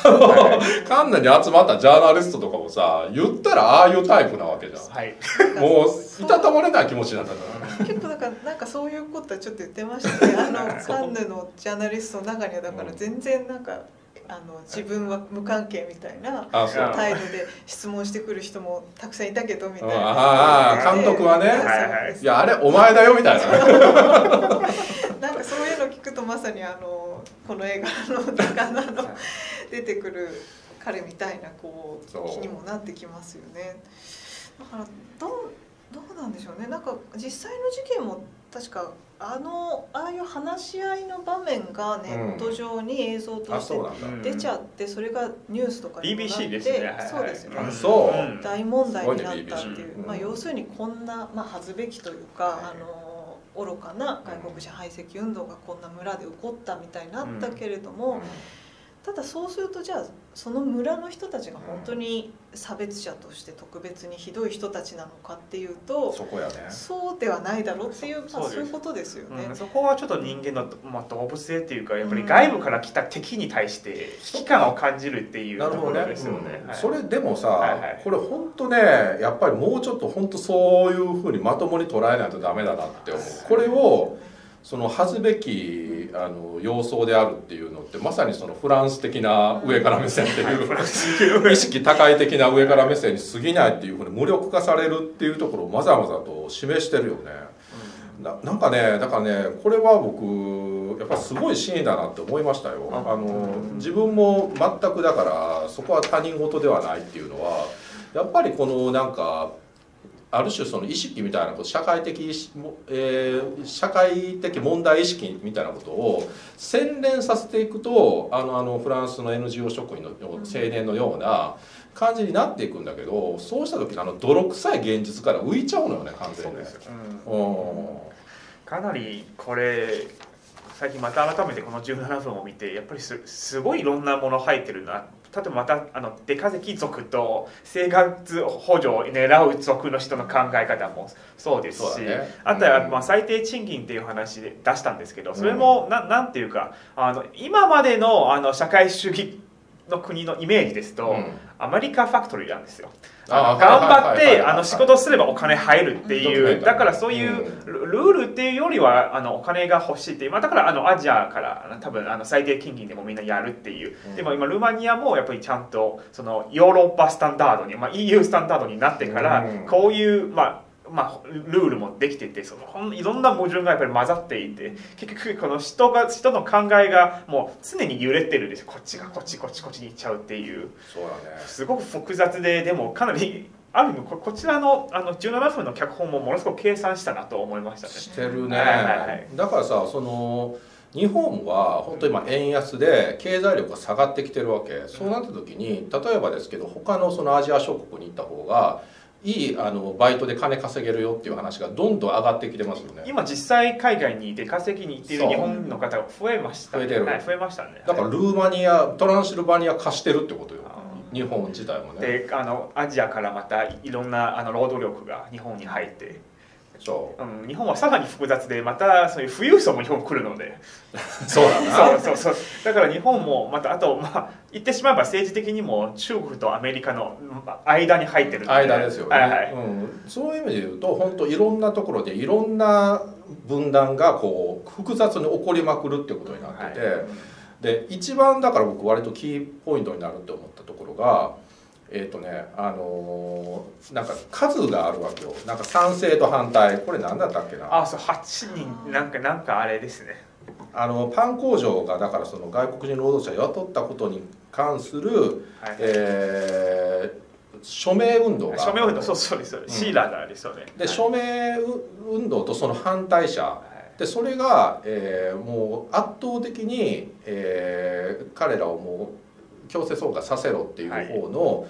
カンヌに集まったジャーナリストとかもさ言ったらああいうタイプなわけじゃん、はい、もういたたまれない気持ちになったから。結構だからなんかそういうことはちょっと言ってましたね。あの カンヌのジャーナリストの中にはだから全然なんか、あの自分は無関係みたいな態度で質問してくる人もたくさんいたけどみたいな。ああ監督はね、いやあれお前だよみたいな。なんかそういうの聞くとまさにあのこの映画の中の出てくる彼みたいなこう。気にもなってきますよね。だからどうどうなんでしょうね。なんか実際の事件も確かあのああいう話し合いの場面がネット上に映像として出ちゃってそれがニュースとかにもなって、そうですね。大問題になったっていう、まあ、要するにこんな、まあ、恥ずべきというか、あの愚かな外国人排斥運動がこんな村で起こったみたいになったけれども。ただそうするとじゃあその村の人たちが本当に差別者として特別にひどい人たちなのかっていうとそこや、ね、そうではないだろうっていうまあ、そういうことですよね、うん、そこはちょっと人間の、まあ、動物性っていうかやっぱり外部から来た敵に対して危機感を感じるっていうところですよね。それでもさ、はいはい、これ本当ねやっぱりもうちょっと本当そういうふうにまともに捉えないとダメだなって思う。これをその恥ずべきあの様相であるっていうのってまさにそのフランス的な上から目線っていう意識高い的な上から目線に過ぎないっていうふうに無力化されるっていうところをわざわざと示してるよね。ななんかねだからねこれは僕やっぱすごい真意だなって思いましたよ。あの自分も全くだからそこは他人事ではないっていうのはやっぱりこのなんかある種その意識みたいなこと社会的、えー、社会的問題意識みたいなことを洗練させていくとあのあのフランスの NGO 職員の青年のような感じになっていくんだけどそうした時あの泥臭い現実から浮いちゃうのよね完全に、うん、かなりこれ最近また改めてこの17分を見てやっぱりすすごいいろんなもの入ってるな例えばまたあの出稼ぎ族と生活補助を狙う族の人の考え方もそうですし、ね、あとはまあ最低賃金っていう話で出したんですけどそれもななんていうかあの今までのあの社会主義の国のイメージですと、うん。アメリカファクトリーなんですよ。頑張ってあの仕事すればお金入るっていううん。だからそういうルルールっていうよりはあのお金が欲しいっていう、まあ、だからあのアジアから多分あの最低賃金でもみんなやるっていう、うん。でも今ルーマニアもやっぱりちゃんとそのヨーロッパスタンダードに、まあ、EU スタンダードになってから、うん。こういう、まあまあ、ルールもできててそのいろんな矛盾がやっぱり混ざっていて結局この人が人の考えがもう常に揺れてるんですよ。こっちがこっちこっちこっちに行っちゃうっていう。そうだね。すごく複雑ででもかなりある意味ここちらのあの17分の脚本もものすごく計算したなと思いましたね。してるね、はいはいはい。だからさその日本は本当今円安で経済力が下がってきてるわけ。そうなった時に例えばですけど他のそのアジア諸国に行った方がいいあのバイトで金稼げるよっていう話がどんどん上がってきてますよね今実際海外に出稼ぎに行っている日本の方が増えましたね。増えてるはい、増えましたね。だからルーマニアトランシルバニア貸してるってことよあ日本自体もねであのアジアからまたいろんなあの労働力が日本に入って、そう。ん、日本はさらに複雑でまたそういう富裕層も日本来るので。うそうだな。そうそうそう。だから日本もまたあとまあ言ってしまえば政治的にも中国とアメリカのまあ間に入ってる間ですよね、はいはい。うん、そういう意味で言うと本当いろんなところでいろんな分断がこう複雑に起こりまくるってことになってて、はで一番だから僕割とキーポイントになるって思ったところがえっ、とねあのーなんか数があるわけよ。なんか賛成と反対。これ何だったっけな？あそう8人なんかなんかあれですね。あのパン工場がだからその外国人労働者を雇ったことに関する、はい。えー署名運動が署名運動そうそうです、ん。シーラーがありそうでで署名運動とその反対者。はい。でそれが、えーもう圧倒的に、えー彼らをもう強制送還させろっていう方の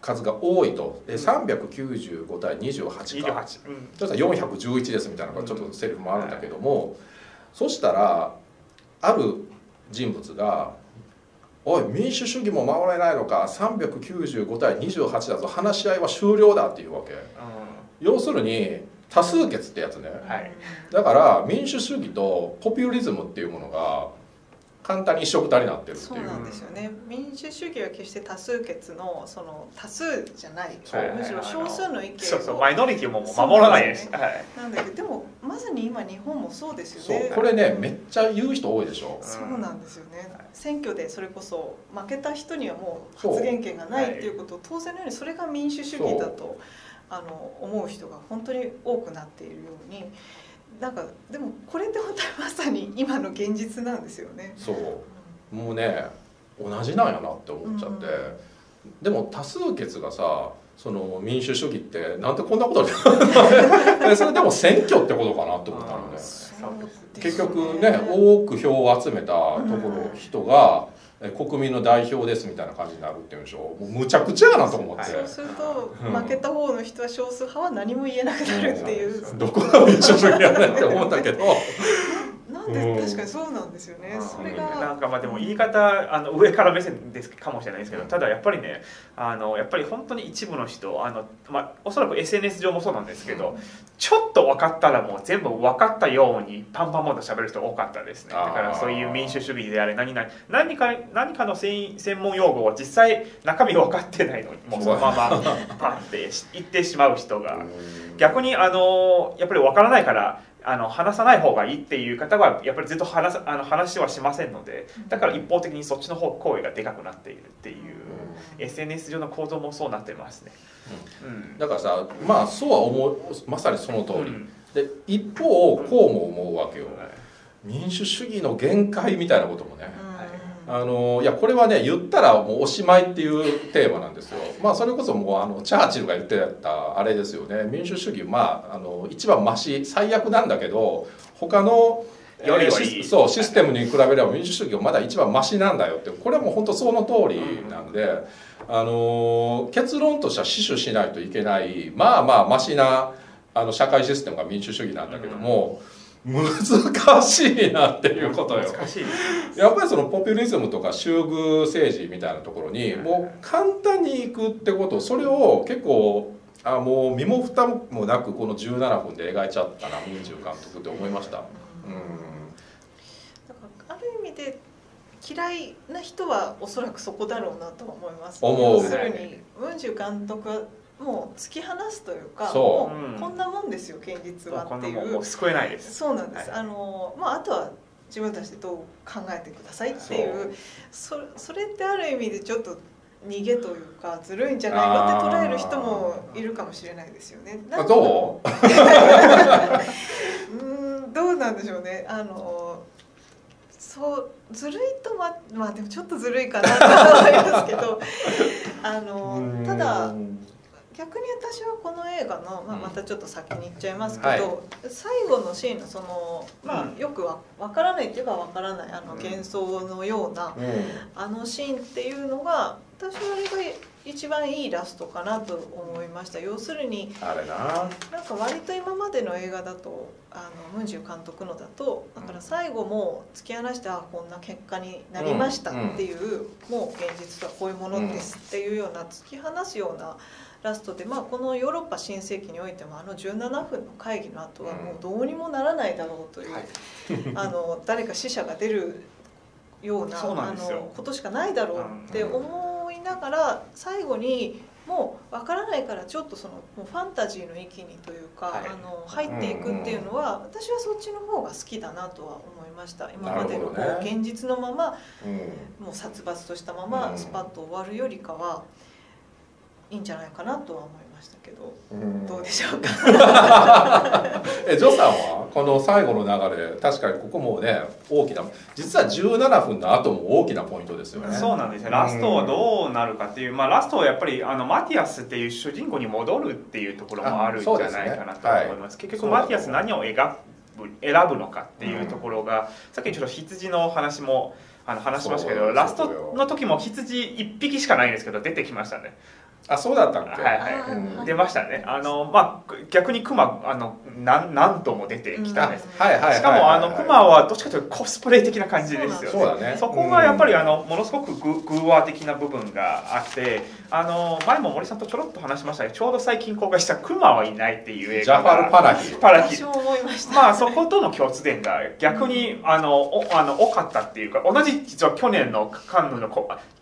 数が多いと。で395対28か。28、うん、そしたら411ですみたいなのがちょっとセリフもあるんだけども、そしたらある人物が「おい民主主義も守れないのか。395対28だぞ。話し合いは終了だ」っていうわけ。要するに多数決ってやつね。はい。だから民主主義とポピュリズムっていうものが簡単に一緒くたになってるっていう。そうなんですよね。民主主義は決して多数決のその多数じゃないそうむしろ少数の意見を。そうそうマイノリティも守らないです。はい。なんだけどでもまさに今日本もそうですよね。これねめっちゃ言う人多いでしょ。そうなんですよね。選挙でそれこそ負けた人にはもう発言権がないっていうことを当然のようにそれが民主主義だとあの思う人が本当に多くなっているようになんかでもこれって本当にまさに今の現実なんですよね。そう。もうね同じなんやなって思っちゃって、でも多数決がさその民主主義ってなんでこんなこと それでも選挙ってことかなって思ったのです結局ね多く票を集めたところうん人がえ国民の代表ですみたいな感じになるっていうんでしょもうむちゃくちゃやなと思って、そうするとうん。負けた方の人は少数派は何も言えなくなるっていう、どこが民主主義やねんって思ったけどで確かにそうなんですよね、それながんかまあでも言い方あの上から目線ですかもしれないですけどただやっぱりねあのやっぱり本当に一部の人あの、まあ、おそらく SNS 上もそうなんですけど、ちょっと分かったらもう全部分かったようにパンパンモード喋る人多かったですね。だからそういう民主主義であれ何々何か何かの専専門用語を実際中身分かってないのにもうそのままパンって言ってしまう人が。逆にあのやっぱり分からないからあの話さない方がいいっていう方はやっぱりずっと話さあの話はしませんのでだから一方的にそっちの方声がでかくなっているっていう、SNS 上の構造もそうなってますね。うん。だからさまあそうは思うまさにその通り、うん。で一方こうも思うわけよ。民主主義の限界みたいなこともね、うんあのいやこれはね言ったらもうおしまいっていうテーマなんですよ。まあそれこそもうあのチャーチルが言ってたあれですよね。民主主義まああの一番マシ最悪なんだけど他のよりはいそうシステムに比べれば民主主義はまだ一番マシなんだよって。これはもう本当その通りなんで、あの結論としては死守しないといけないまあまあマシなあの社会システムが民主主義なんだけども、難しいなっていうことよ。難しいです。やっぱりそのポピュリズムとか集遇政治みたいなところにもう簡単にいくってことそれを結構あもう身も蓋もなくこの17分で描いちゃったな民中監督って思いました？うん。だからある意味で嫌いな人はおそらくそこだろうなと思います。思う。要するに文中監督はもう突き放すというかそう。もうこんなもんですよ現実はっていう。もう救えないです。そうなんです、はい、あのまああとは自分たちでどう考えてくださいっていうそそれってある意味でちょっと逃げというかずるいんじゃないのって捉える人もいるかもしれないですよね。どう？うんどうなんでしょうね。あのそうずるいとままあでもちょっとずるいかなと思いますけどあのただ逆に私はこの映画の、まあ、またちょっと先に言っちゃいますけど、はい、最後のシーンのその、まあ、よくわ分からないっていうか分からないあの幻想のような、うん、あのシーンっていうのが私はあれが一番いいラストかなと思いました。要するにあれな。なんか割と今までの映画だとあのムンジュ監督のだとだから最後も突き放してあこんな結果になりましたっていう、うん。うん、もう現実とはこういうものですっていうような突き放すような。ラストで、まあ、このヨーロッパ新世紀においてもあの17分の会議の後はもうどうにもならないだろうという、うん、あの誰か死者が出るようなあのことしかないだろうって思いながら最後にもう分からないからちょっとそのもうファンタジーの域にというか、はい、あの入っていくっていうのは、私はそっちの方が好きだなとは思いました。今までのこう現実のまま、もう殺伐としたままスパッと終わるよりかは。いいんじゃないかなとは思いましたけど、どうでしょうか？えジョさんはこの最後の流れ確かにここもね大きな実は17分の後も大きなポイントですよね。そうなんですよ。ラストはどうなるかっていう、まあ、ラストはやっぱりあのマティアスっていう主人公に戻るっていうところもあるんじゃないかなと思います、ね。はい、結局マティアス何を描く選ぶのかっていうところが、さっきちょっと羊の話もあの話しましたけどラストの時も羊1匹しかないんですけど出てきましたねあそうだったっけはいはい、出ましたね。あのまあ逆にクマあのなん何とも出てきたんです、はいはいしかもあのクマはどっちかというとコスプレ的な感じですよそうだね。そこがやっぱりあのものすごくググーワー的な部分があってあの前も森さんとちょろっと話しましたけどちょうど最近公開した「クマはいない」っていう映画がジャファル・パラヒパラヒ思いました。まあそことの共通点が逆にあのおあの多かったっていうか同じ実は去年のカンヌの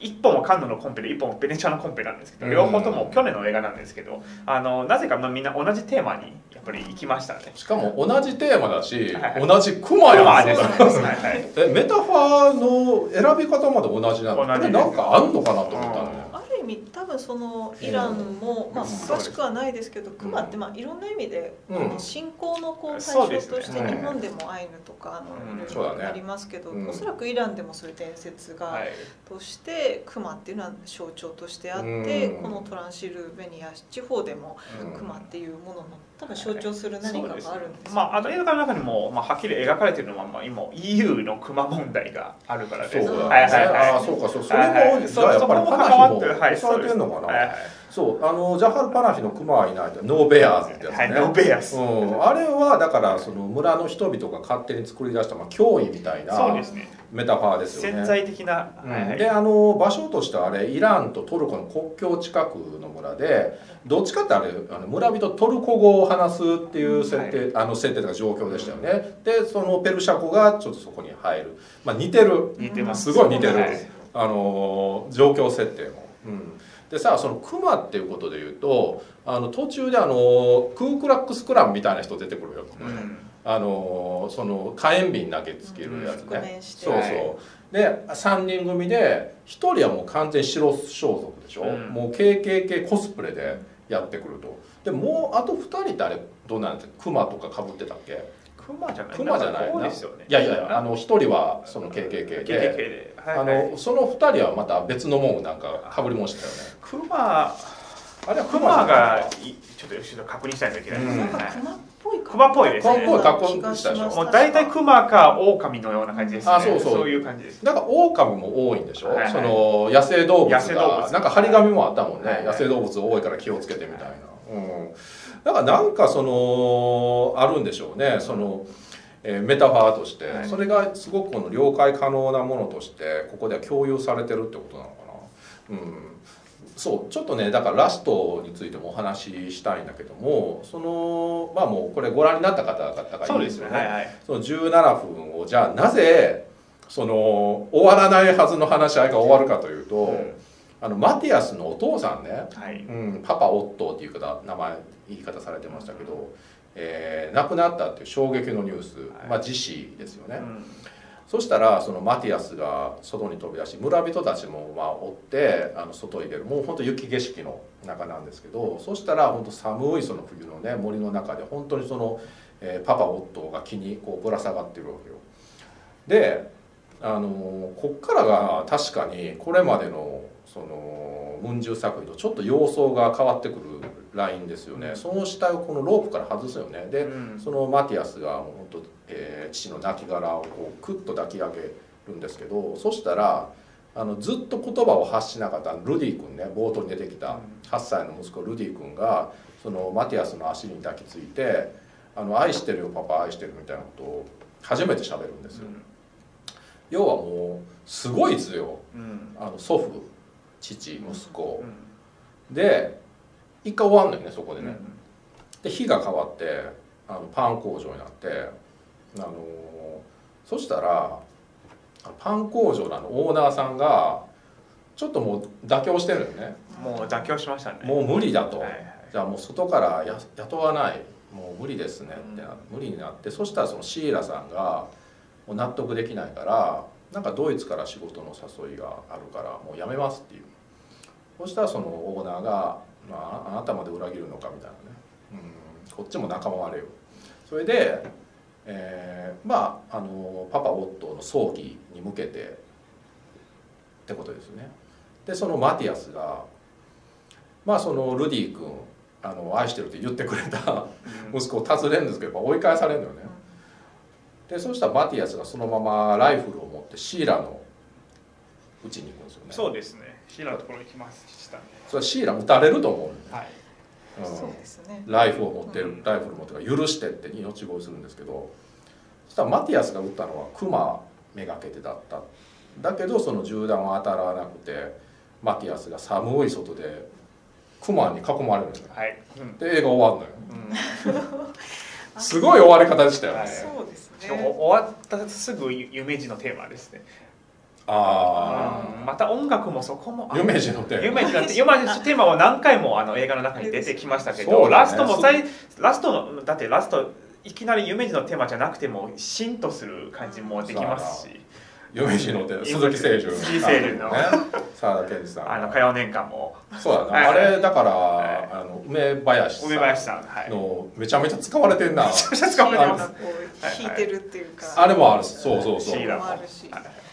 一本はカンヌのコンペで一本はベネチアのコンペなんですけど両方とも去年の映画なんですけどあのなぜかみんな同じテーマにやっぱり行きましたね。しかも同じテーマだし、はい、同じクマやん。です、えメタファーの選び方まで同じなの？これなんかあんのかなと思ったのよ意味多分そのイランも、まあ、詳しくはないですけどクマってまあいろんな意味で、うん、信仰のこう対象として日本でもアイヌとかあのいろいろありますけど、おそらくイランでもそういう伝説が、としてクマっていうのは象徴としてあって、このトランシルベニア地方でもクマっていうものの多分象徴する何かがあるんです、まあ、あの映画の中にも、まあ、はっきり描かれてるのは、まあ、今 EU のクマ問題があるからです。そうはいはいはい、あそうかそうそれも、はいはい、じゃあやっぱりパナヒもはいされてんのかな、はいはい、そうあのジャハル・パナヒのクマはいない No Bears ってやつね、はい、 No Bears、うん、あれはだからその村の人々が勝手に作り出した、まあ、脅威みたいなそうですね。メタファーですよね。潜在的な、うん、であの場所としてはあれイランとトルコの国境近くの村でどっちかってあれあの村人トルコ語を話すっていう設定、はい、あの設定とか状況でしたよね。でそのペルシャ語がちょっとそこに入る、まあ、似てる。似てます。すごい似てる、はい、あの状況設定も。うん。でさそのクマっていうことで言うとあの途中であのクークラックスクランみたいな人出てくるよ、うん。あのその火炎瓶投げつけるやつね、そうそう。で3人組で1人はもう完全白装束でしょ、うん、もう KKK コスプレでやってくると。でもうあと2人ってあれどうなんですかクマとかかぶってたっけ？クマじゃない。クマじゃないな、ね、いやいやあの1人はその KKK で。KKK で、はいはい、あのその2人はまた別のもんなんかかぶりもしたよね。クマあれはクマがちょっと一度確認したいといけないですね、うんクマっぽいですね。クマっぽい格好したでしょ。もう大体クマか狼のような感じですね。あ、そうそう。そういう感じです。なんか狼も多いんでしょ。はいはい、その野生動物がなんか張り紙もあったもんね。はいはい、野生動物多いから気をつけてみたいな。うん。だからなんかそのあるんでしょうね。その。えー、メタファーとして、はい、それがすごくこの了解可能なものとしてここでは共有されてるってことなのかな。うんそうちょっとねだからラストについてもお話ししたいんだけどもそのまあもうこれご覧になった方々がいるんですよね。そ、ね。はいはい、その17分をじゃあなぜその終わらないはずの話し合いが終わるかというと、うん、あのマティアスのお父さんね、はい、うん、パパオットーっていう方名前言い方されてましたけど、えー、亡くなったっていう衝撃のニュース、はい、まあ、自死ですよね。うんそしたらそのマティアスが外に飛び出し村人たちもまあ追ってあの外に出るもう本当雪景色の中なんですけどそしたら本当寒いその冬のね森の中で本当にその、えー、パパオットが木にこうぶら下がってるわけよ。であのこっからが確かにこれまでのそのムンジュ作品とちょっと様相が変わってくるラインですよね。その下をこのロープから外すよね。で、うん、そのマティアスが本当、えー、父の亡骸をこうクッと抱き上げるんですけどそしたらあのずっと言葉を発しなかったルディ君ね冒頭に出てきた8歳の息子ルディ君がそのマティアスの足に抱きついて「あの愛してるよパパ愛してる」みたいなことを初めて喋るんですよ。うん。要はもうすごいですよ、うん、あの祖父父息子、うん、で一回終わんのよねそこでね、で日が変わってあのパン工場になってあのそしたらパン工場のオーナーさんがちょっともう妥協してるよね。もう妥協しましたね。もう無理だと、はいはい、じゃあもう外からや雇わない。もう無理ですね。ってな、うん、無理になって。そしたらそのシーラさんがもう納得できないからなんかドイツから仕事の誘いがあるからもうやめますっていう。そしたらそのオーナーが、まあ、あなたまで裏切るのかみたいなね、うん、こっちも仲間割れよ。それで、えー、まああのパパオットーの葬儀に向けてってことですね。でそのマティアスがまあそのルディ君あの愛してるって言ってくれた息子を訪ねるんですけど追い返されるのよね。でそうしたらマティアスがそのままライフルを持ってシーラのうちに行くんですよね。そうですね。シーラのところ行きましたね。それシーラ撃たれると思う、はいライフを持ってる、うん、ライフル持ってる許してって命乞いするんですけどそしたらマティアスが撃ったのはクマめがけてだった。だけどその銃弾は当たらなくてマティアスが寒い外でクマに囲まれるんですよ、はい。うん、で映画終わるのよ、すごい終わり方でしたよね、はい、そうです終わったすぐ夢二のテーマですねああ、また音楽もそこも夢二のテーマ。夢二のテーマは何回もあの映画の中に出てきましたけど、ね、ラストも最ラストのだってラストいきなり夢二のテーマじゃなくてもしんとする感じもできますし。夢二のテーマ。鈴木誠純鈴木誠純の。沢田研二さん。あの歌謡年間も。そうだな、はい、あれだから、はい、あの梅林さん。梅林さんのめちゃめちゃ使われてんな。めちゃめちゃ使われてます。弾いてるっていうか。あれもあるし。そうそうそう。あるし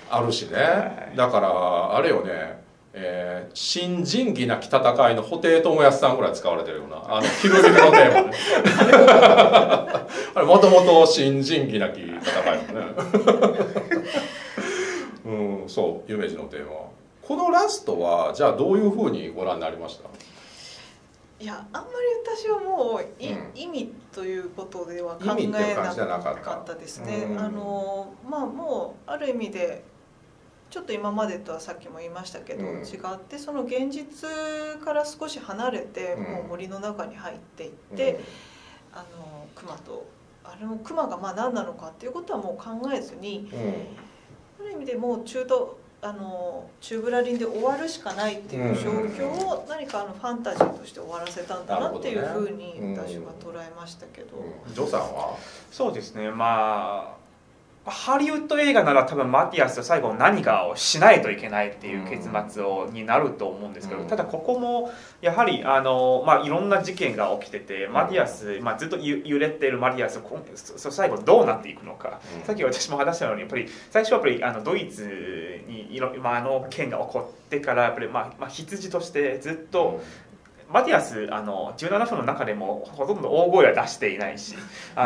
あるしね。だからあれよね。えー、新仁義なき戦いの布袋寅泰さんぐらい使われてるような。あの「キルビル」のテーマね。あれもともと新仁義なき戦いのね。うんそう夢二のテーマ。このラストはじゃあどういうふうにご覧になりました？いやあんまり私はもうい、うん、意味ということでは考えなかったですね。あのまあもうある意味でちょっと今までとはさっきも言いましたけど、うん、違ってその現実から少し離れて、うん、もう森の中に入っていって、あの熊とあれも熊がまあ何なのかっていうことはもう考えずに、ある意味でもう中途あのチューブラリンで終わるしかないっていう状況を何かあのファンタジーとして終わらせたんだなっていうふうに私は捉えましたけど。ジョさんは？そうですね。まあハリウッド映画なら多分マティアスと最後何かをしないといけないっていう結末をになると思うんですけど、ただここもやはりあの、まあ、いろんな事件が起きててマティアス、まあ、ずっと揺れてるマティアス最後どうなっていくのか、さっき私も話したようにやっぱり最初はやっぱりあのドイツにいろ、まあ、あの件が起こってからやっぱり、まあまあ、羊としてずっとマティアスあの17分の中でもほとんど大声は出していないし。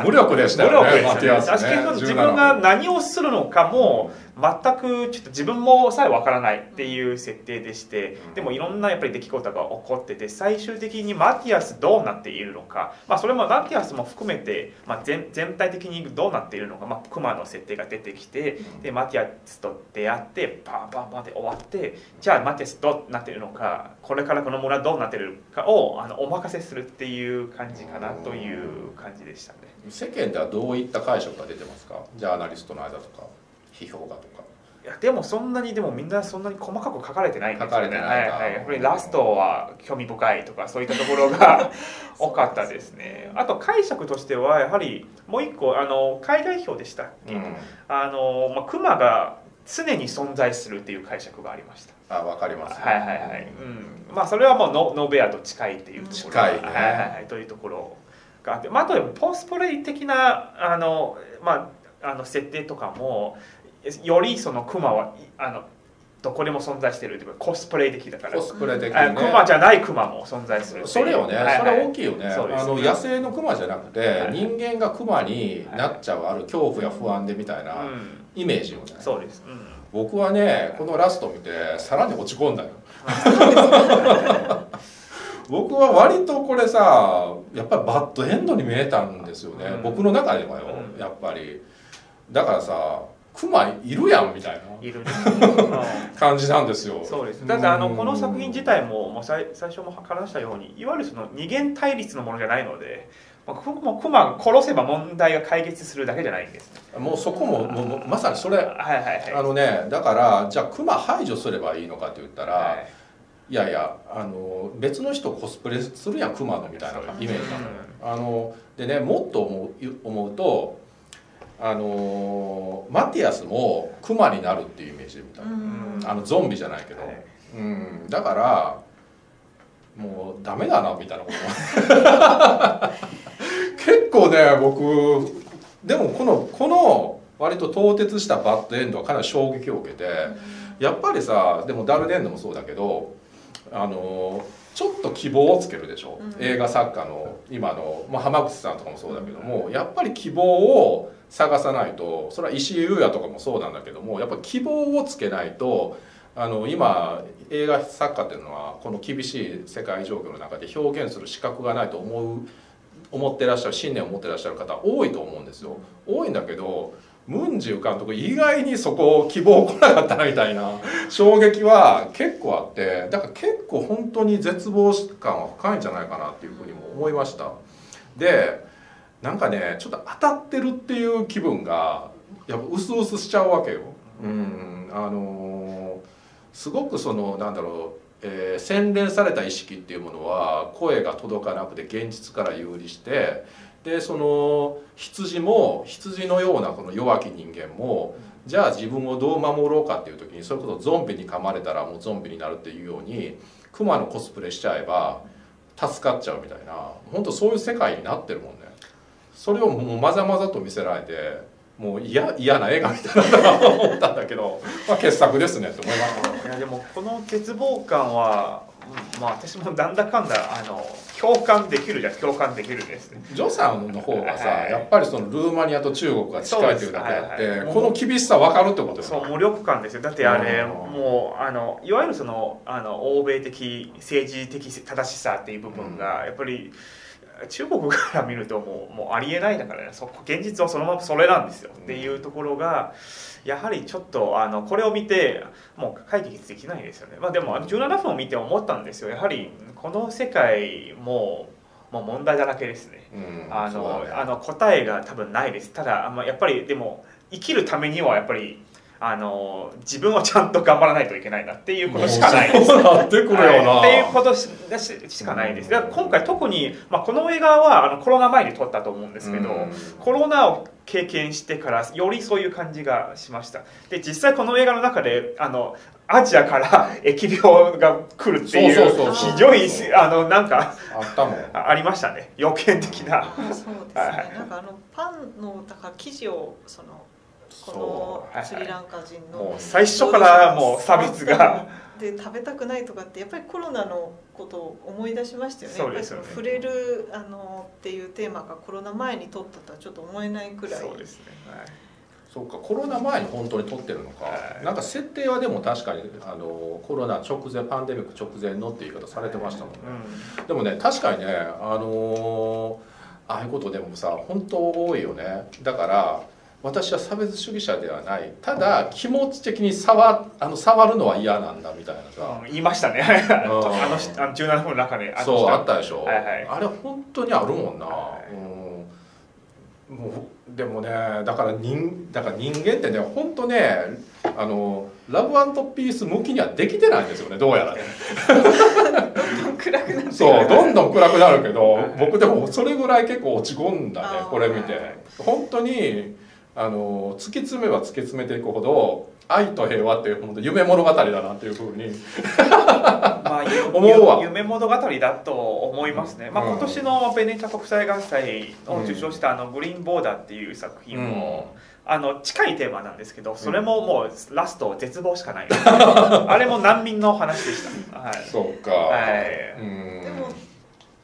無力でしたよね。マティアス、ね、自分が何をするのかも全くちょっと自分もさえわからないっていう設定でして、でもいろんなやっぱり出来事が起こってて最終的にマティアスどうなっているのか、まあ、それもマティアスも含めて、まあ、全全体的にどうなっているのか、まあ、クマの設定が出てきてでマティアスと出会ってバンバンバンで終わってじゃあマティアスどうなっているのか。これからこの村どうなっているかをあのお任せするっていう感じかなという感じでしたね。世間ではどういった解釈が出てますか？ジャーナリストの間とか批評家とかいやでもそんなにでもみんなそんなに細かく書かれてないんですよね。書かれてないはいはい、やっぱりラストは興味深いとかそういったところが 多かったですね。あと解釈としてはやはりもう一個あの海外表でしたっけ？うんあのまあクマが常に存在するっていう解釈がありました。あわかります、はいはいはい。うん。まあそれはもうノノーベアと近いっていうところが。近いねはいはいはいというところがあって、まああとポスプレイ的なあのまああの設定とかもよりそのクマはいあのどこでも存在してるというかコスプレイ的だからコ。スプレ的ねクマじゃないクマも存在するそれよね、はいはいそれ大きいよねそうですあの野生のクマじゃなくて、はい人間がクマになっちゃうある恐怖や不安でみたいなうん。イメージよね、そうです。うん。僕はねこのラスト見てさらに落ち込んだよ。僕は割とこれさやっぱりバッドエンドに見えたんですよね、うん。僕の中ではよ、うん。やっぱり。だからさクマいるやんみたいないるね。う ん感じなんですよ。そうですだってあのうん。この作品自体ももう最最初も話したようにいわゆるその二元対立のものじゃないので、もクマが殺せば問題が解決するだけじゃないんです。ねもうそこももうまさにそれ。はいはいはい。あのねだからじゃあクマ排除すればいいのかって言ったら、はい。いやいやあの別の人コスプレするやんクマのみたいなイメージなのよ。あのでねもっと思う思うとあのマティアスもクマになるっていうイメージで見た、うん。あのゾンビじゃないけど、はい。うん。だからもうダメだなみたいなこと。結構ね僕でもこのこの割と凍結したバッドエンドはかなり衝撃を受けて、やっぱりさでもダルデンドもそうだけどあのちょっと希望をつけるでしょ、うん。映画作家の今の、まあ、浜口さんとかもそうだけども、やっぱり希望を探さないとそれは石井優也とかもそうなんだけどもやっぱり希望をつけないとあの今映画作家っていうのはこの厳しい世界状況の中で表現する資格がないと思う思ってらっしゃる信念を持ってらっしゃる方多いと思うんですよ。多いんだけどムンジュ監督意外にそこ希望来なかったなみたいな 衝撃は結構あってだから結構本当に絶望感は深いんじゃないかなっていうふうにも思いました。でなんかねちょっと当たってるっていう気分がやっぱ薄々しちゃうわけよ。うんあのすごくそのなんだろうえー洗練された意識っていうものは声が届かなくて現実から有利してでその羊も羊のようなこの弱き人間もじゃあ自分をどう守ろうかっていう時にそれこそゾンビに噛まれたらもうゾンビになるっていうようにクマのコスプレしちゃえば助かっちゃうみたいな本当そういう世界になってるもんね。それをもうまざまざと見せられてもう嫌嫌な映画みたいなと思ったんだけど、まあ、傑作ですねって思いました。いやでもこの絶望感は、うんまあ、私もなんだかんだあの共感できるじゃ共感できるです。ねジョさんの方がさ、はい。やっぱりそのルーマニアと中国が近いというだけあって、はいはい。この厳しさ分かるってことよそう無力感ですよ。だってあれうんもうあのいわゆるそのあの欧米的政治的正しさっていう部分がやっぱり中国から見るともうもうありえないだからね。そ現実はそのままそれなんですよ。っていうところがやはりちょっとあのこれを見てもう解決できないですよね、まあ、でもあの17分を見て思ったんですよ。やはりこの世界ももう問題だらけですね。うんあの、ね。あの答えが多分ないです。ただあんまやっぱりでも生きるためにはやっぱりあの自分はちゃんと頑張らないといけないなっていうことしかないです。なってくるよな、はい。っていうことしししかないです。だから今回特に、まあ、この映画はあのコロナ前に撮ったと思うんですけど、うん。コロナを経験してからよりそういう感じがしました。で実際この映画の中であのアジアから 疫病が来るっていそうそうそうそう。非常にあのなんかあったもん。あありましたね。予見的な。あそうですね。はい。なんかあのパンのだから生地をそのこのスリランカ人のもう最初からもう差別が。で食べたくないとかってやっぱりコロナのことを思い出しましたよね。触れるあのっていうテーマがコロナ前に撮ったとはちょっと思えないくらい。そうですね、はい。そうかコロナ前に本当に撮ってるのか、はい。なんか設定はでも確かにあのコロナ直前パンデミック直前のっていう言い方されてましたもんね、うでもね確かにねあのーああいうことでもさ本当多いよね。だから私は差別主義者ではない。ただ気持ち的に触あの触るのは嫌なんだみたいなさ、ん言いましたね。あのあの17分の中でそうあったでしょ、はいはい。あれ本当にあるもんな、はいうん。もうでもねだから人だから人間ってね本当ねあのラブピース向きにはできてないんですよねどうやらね。どんどん暗くなってそうどんどん暗くなるけど僕でもそれぐらい結構落ち込んだねこれ見て。本当にあの突き詰めば突き詰めていくほど愛と平和っていう本当夢物語だなっていうふうに まあ、思うわ。夢物語だと思いますね、まあ、今年のベネチア国際合祭を受賞したあの「グリーンボーダー」っていう作品も、うん、あの近いテーマなんですけどそれももうラスト絶望しかない、あれも難民の話でした、はい、そうか、はい、でも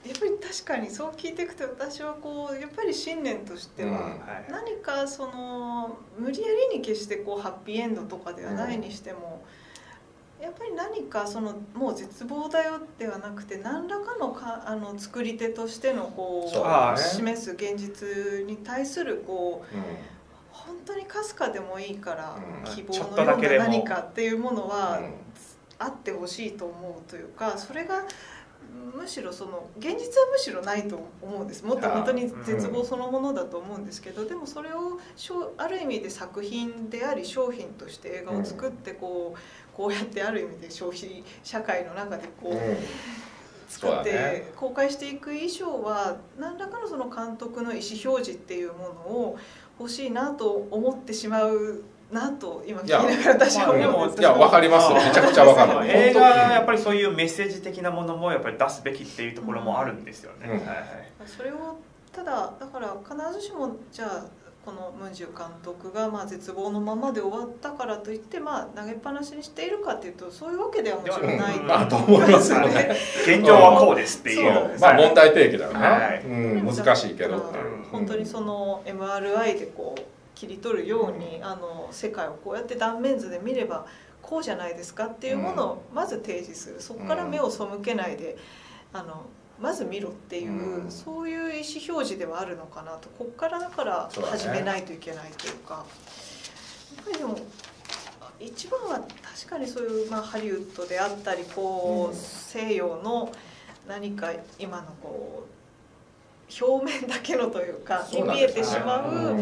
やっぱり確かにそう聞いていくと私はこうやっぱり信念としては何かその無理やりに決してこうハッピーエンドとかではないにしても、やっぱり何かそのもう絶望だよではなくて何らかのかあの作り手としてのこう、ね、示す現実に対するこう、うん、本当にかすかでもいいから、希望のような何かっていうものは、あってほしいと思うというかそれがむしろその現実はむしろないと思うんです。もっと本当に絶望そのものだと思うんですけど、でもそれをある意味で作品であり商品として映画を作ってこうこうやってある意味で消費社会の中でこう。作って公開していく以上は何らかのその監督の意思表示っていうものを欲しいなと思ってしまうなと今聞きながら私は思うんですいやわかります めちゃくちゃわかる。映画やっぱりそういうメッセージ的なものもやっぱり出すべきっていうところもあるんですよね、うん。はいはい、それをただだから必ずしもじゃあこのムンジュ監督がまあ絶望のままで終わったからといってまあ投げっぱなしにしているかというとそういうわけではもちろんない、まあ、と思いますよね現状はこうですっていうまあ問題提起だよね、はい、うん、難しいけど本当にその MRI でこう切り取るようにあの世界をこうやって断面図で見ればこうじゃないですかっていうものをまず提示する。そこから目を背けないであのまず見ろっていう、うん、そういう意思表示ではあるのかなと。ここからだから始めないといけないというか、ね、やっぱりでも一番は確かにそういう、まあ、ハリウッドであったりこう、うん、西洋の何か今のこう表面だけのというかに見えてしまう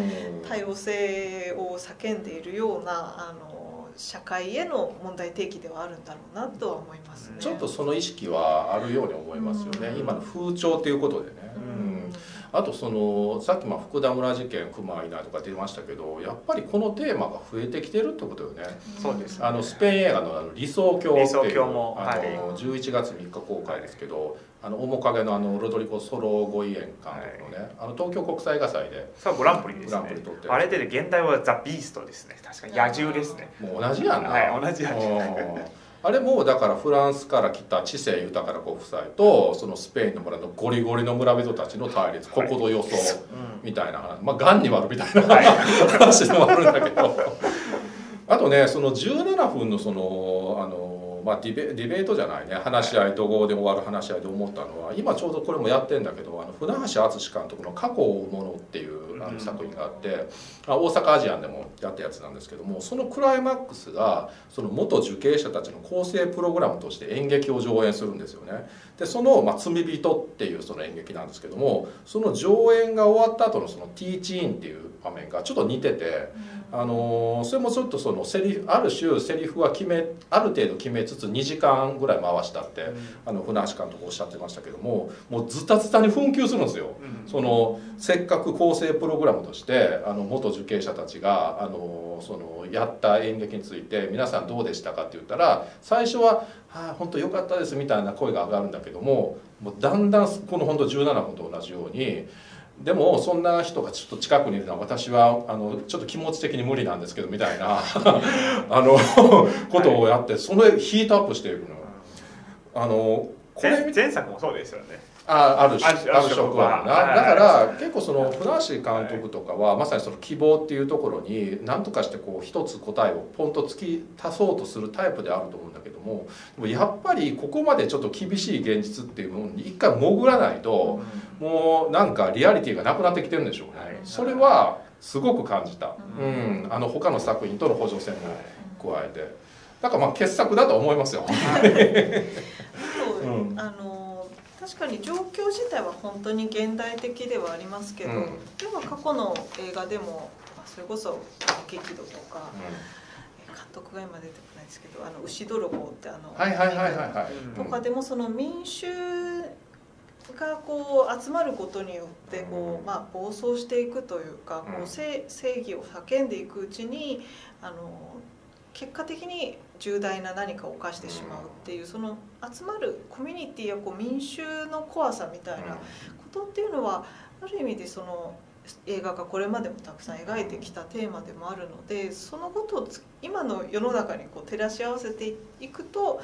多様性を叫んでいるようなあの社会への問題提起ではあるんだろうなとは思いますね。ちょっとその意識はあるように思いますよね。今の風潮ということでね。あとそのさっきまあ福田村事件熊いないとか出ましたけどやっぱりこのテーマが増えてきてるってことよね。そうです、ね、あのスペイン映画のあの理想郷っていうあの11月3日公開ですけど、あの面影のあのロドリゴ・ソロゴイエン監督のね、はい、あの東京国際映画祭でさあグランプリですね。あれで現代はザ・ビーストですね。確か野獣ですね。もう同じやんな、はい、同じやん。あれもだからフランスから来た知性豊かなご夫妻とそのスペインの村のゴリゴリの村人たちの対立、ここぞ予想みたいな話、まあがんに割るみたいな、話もあるんだけど。あとねその17分のそのあのまあ、ディベディベートじゃないね話し合い怒号で終わる話し合いで思ったのは今ちょうどこれもやってんだけどあの船橋敦監督の「過去を追うもの」っていうあの作品があって、うん、大阪アジアンでもやったやつなんですけどもそのクライマックスがその元受刑者たちの構成プログラムとして演劇を上演するんですよね。でその、まあ「罪人」っていうその演劇なんですけどもその上演が終わった後のその「ティーチーン」っていう場面がちょっと似てて。あのそれもちょっとそのセリフある種セリフは決めある程度決めつつ2時間ぐらい回したって、うん、あの船橋監督おっしゃってましたけどももうズタズタに紛糾するんですよ、うん、そのせっかく構成プログラムとしてあの元受刑者たちがあのそのやった演劇について皆さんどうでしたかって言ったら最初は「ああ本当良かったです」みたいな声が上がるんだけどももうだんだんこの本当17分と同じように。でもそんな人がちょっと近くにいるのは私はあのちょっと気持ち的に無理なんですけどみたいな あのことをやってそのヒートアップしているの。あのこれ前作もそうですよね。ああるある職はなだから結構その船橋監督とかはまさにその希望っていうところに何とかしてこう一つ答えをポンと突き足そうとするタイプであると思うんだけどもでもやっぱりここまでちょっと厳しい現実っていうものに一回潜らないともうなんかリアリティがなくなってきてるんでしょうね。それはすごく感じた、うん、あの他の作品との補助線も加えて。だからまあ傑作だと思いますよ。うん、あのた確かに状況自体は本当に現代的ではありますけど、うん、では過去の映画でもそれこそ激怒とか、うん、監督が今出てこないですけど「あの牛泥棒」ってあの、はいはいはいはいはい、とかでもその民衆がこう集まることによってこう、まあ、暴走していくというかこう正義を叫んでいくうちにあの結果的に重大な何かを犯してしまうっていうその集まるコミュニティやこう民衆の怖さみたいなことっていうのはある意味でその映画がこれまでもたくさん描いてきたテーマでもあるのでそのことを今の世の中にこう照らし合わせていくと、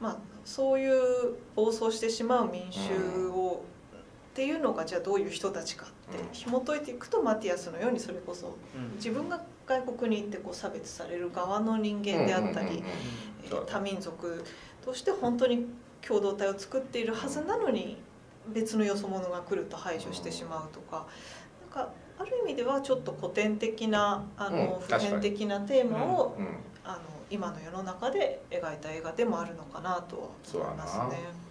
まあ、そういう暴走してしまう民衆をっていうのがじゃあどういう人たちかって紐解いていくとマティアスのようにそれこそ自分が外国に行ってこう差別される側の人間であったり多民族として本当に共同体を作っているはずなのに別のよそ者が来ると排除してしまうとかなんかある意味ではちょっと古典的なあの普遍的なテーマをあの今の世の中で描いた映画でもあるのかなと思いますね。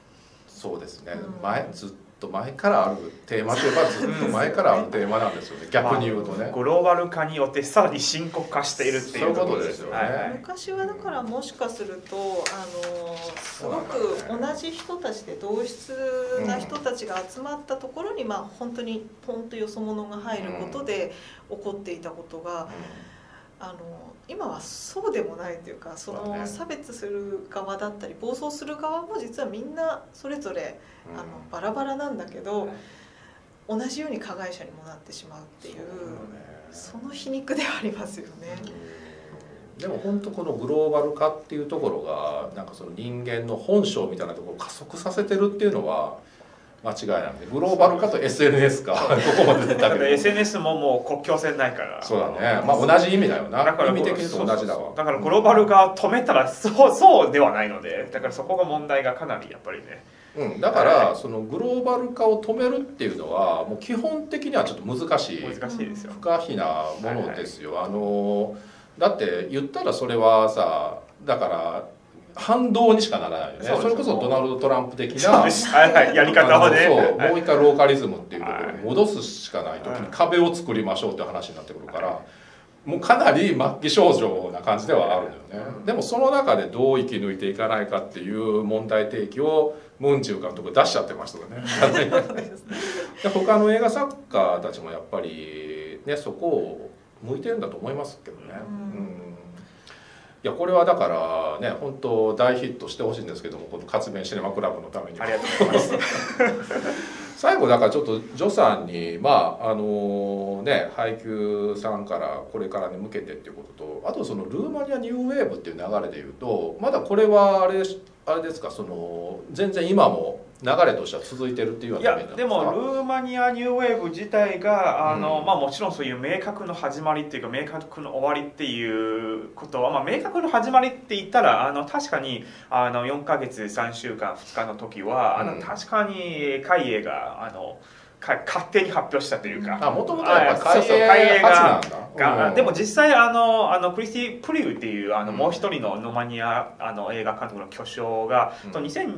そうですね、前ずっと前からあるテーマといえばずっと前からあるテーマなんですよね、逆に言うとね、グローバル化によってさらに深刻化しているっていうことですよね、はい、昔はだからもしかするとあのすごく同じ人たちで同質な人たちが集まったところに、まあ本当にポンとよそ者が入ることで起こっていたことが、うん。あの今はそうでもないというかその差別する側だったり暴走する側も実はみんなそれぞれ、あのバラバラなんだけど、同じように加害者にもなってしまうっていうその皮肉ではありますよね。でも本当このグローバル化っていうところがなんかその人間の本性みたいなところを加速させてるっていうのは間違いなんでグローバル化と SNS かここまで出たけど。SNS ももう国境線ないから。そうだね。まあ同じ意味だよな。だから意味的にと同じだわ。だからグローバル化止めたらそうそうではないのでだからそこが問題がかなりやっぱりね。うん、だから、そのグローバル化を止めるっていうのはもう基本的にはちょっと難しい難しいですよ。不可避なものですよ、はいはい、あのだって言ったらそれはさだから反動にしかならないよね。それこそドナルド・トランプ的な、はいはい、やり方はね。そう。もう一回ローカリズムっていうところに戻すしかない時に壁を作りましょうって話になってくるから、もうかなり末期症状な感じではあるのよね、でもその中でどう生き抜いていかないかっていう問題提起をムンチュー監督出しちゃってましたね。で 他の映画作家たちもやっぱりねそこを向いてるんだと思いますけどね、うんいやこれはだからね本当大ヒットしてほしいんですけどもこの活弁シネマクラブのために。ありがとうございます。最後だからちょっとジョさんにまああのね配給さんからこれからに向けてっていうこととあとそのルーマニアニューウェーブっていう流れでいうとまだこれはあれあれですかその全然今も流れとしては続いてるっていうようないやでもルーマニアニューウェーブ自体があの、うん、まあ、もちろんそういう明確の始まりっていうか明確の終わりっていうことは、まあ、明確の始まりって言ったらあの確かにあの4か月3週間2日の時は、うん、あの確かに海英があのか勝手に発表したというか。もともとやっぱ海英がが、うん、でも実際あのあのクリスティ・プリューっていうあの、もう一人のノマニアあの映画監督の巨匠が、うん、2000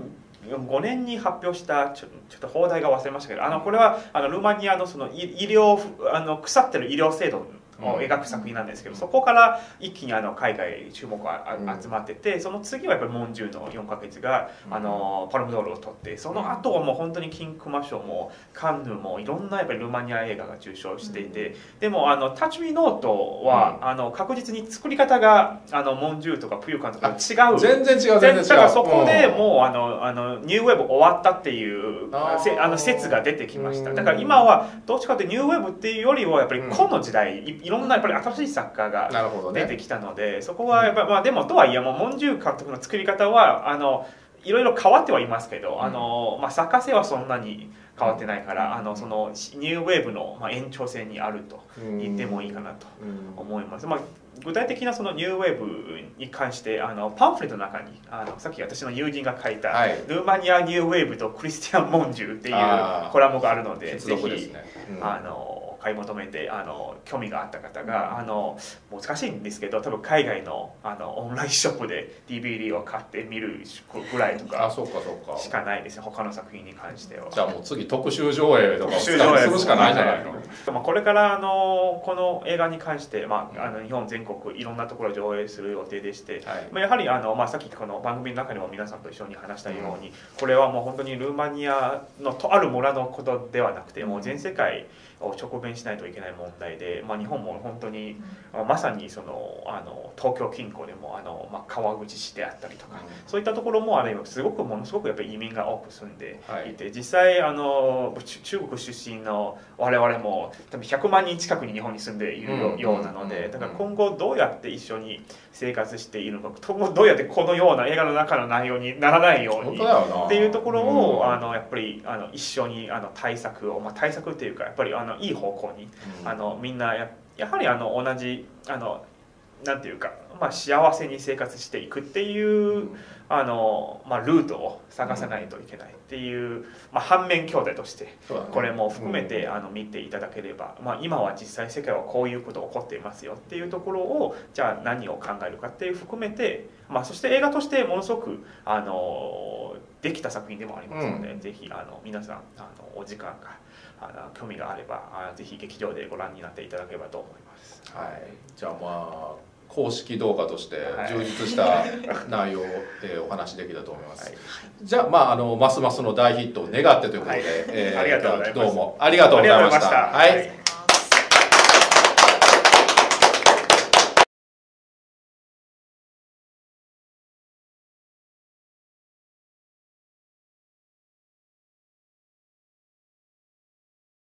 5年に発表したちょちょっと放題が忘れましたけどあのこれはあのルーマニアのその医療あの腐ってる医療制度を描く作品なんですけど、そこから一気にあの海外注目が集まってて、その次はやっぱりモンジュの4か月が、あのパルムドールを取ってその後はもう本当に金熊賞もカンヌもいろんなやっぱりルーマニア映画が受賞していて、でもあのタッチミノートは、あの確実に作り方があのモンジュとかプユカンとか違う。全然違う全然違う。だからそこでもうあのあのニューウェーブ終わったっていうあの説が出てきました。だから今はどっちかというとニューウェーブっていうよりはやっぱりこの時代、いろんなやっぱり新しい作家が出てきたので、ね、そこはやっぱ、まあでもとはいえもうモンジュ監督の作り方はあのいろいろ変わってはいますけど、うん、あのまあ、作家性はそんなに変わってないから、うん、あのそのニューウェーブの、まあ、延長線にあると言ってもいいかなと思います。まあ具体的なそのニューウェーブに関してあのパンフレットの中にあのさっき私の友人が書いた、はい、ルーマニアニューウェーブとクリスティアン・モンジュっていうコラムがあるので、ぜひ、ねうん、あの買い求めてあの興味があった方があの難しいんですけど多分海外のあのオンラインショップで DVD を買って見るぐらいとかしかないですね他の作品に関しては。じゃあもう次特集上映とかをするしかないじゃないの、まあ、これからあのこの映画に関して、まあ、あの日本全国いろんなところ上映する予定でして、はい、まあ、やはりあの、まあ、さっきこの番組の中でも皆さんと一緒に話したように、うん、これはもう本当にルーマニアのとある村のことではなくてもう全世界を直面しないといけない問題で、まあ、日本も本当に、うん、まさにそのあの東京近郊でもあの、まあ、川口市であったりとか、うん、そういったところもあるいはすごくものすごくやっぱり移民が多く住んでいて、はい、実際あの中国出身の我々も多分100万人近くに日本に住んでいるようなのでだから今後どうやって一緒に生活しているのかどうやってこのような映画の中の内容にならないようにっていうところを、あのやっぱりあの一緒にあの対策を、まあ、対策っていうかやっぱりあのいい方向に、あのみんなややはりあの同じあのなんていうか、まあ、幸せに生活していくっていう、あの、まあ、ルートを探さないといけないっていう、まあ、反面教材としてこれも含めて、あの見ていただければ、まあ、今は実際世界はこういうことが起こっていますよっていうところをじゃあ何を考えるかっていう含めて、まあ、そして映画としてものすごくあのできた作品でもありますので、うん、ぜひあの皆さんあのお時間があの興味があればあぜひ劇場でご覧になっていただければと思います。はい、じゃあまあ公式動画として充実した 内容でお話できたと思います。はい、じゃあまああのますますの大ヒットを願ってということで、はい、えー。どうもありがとうございました。はい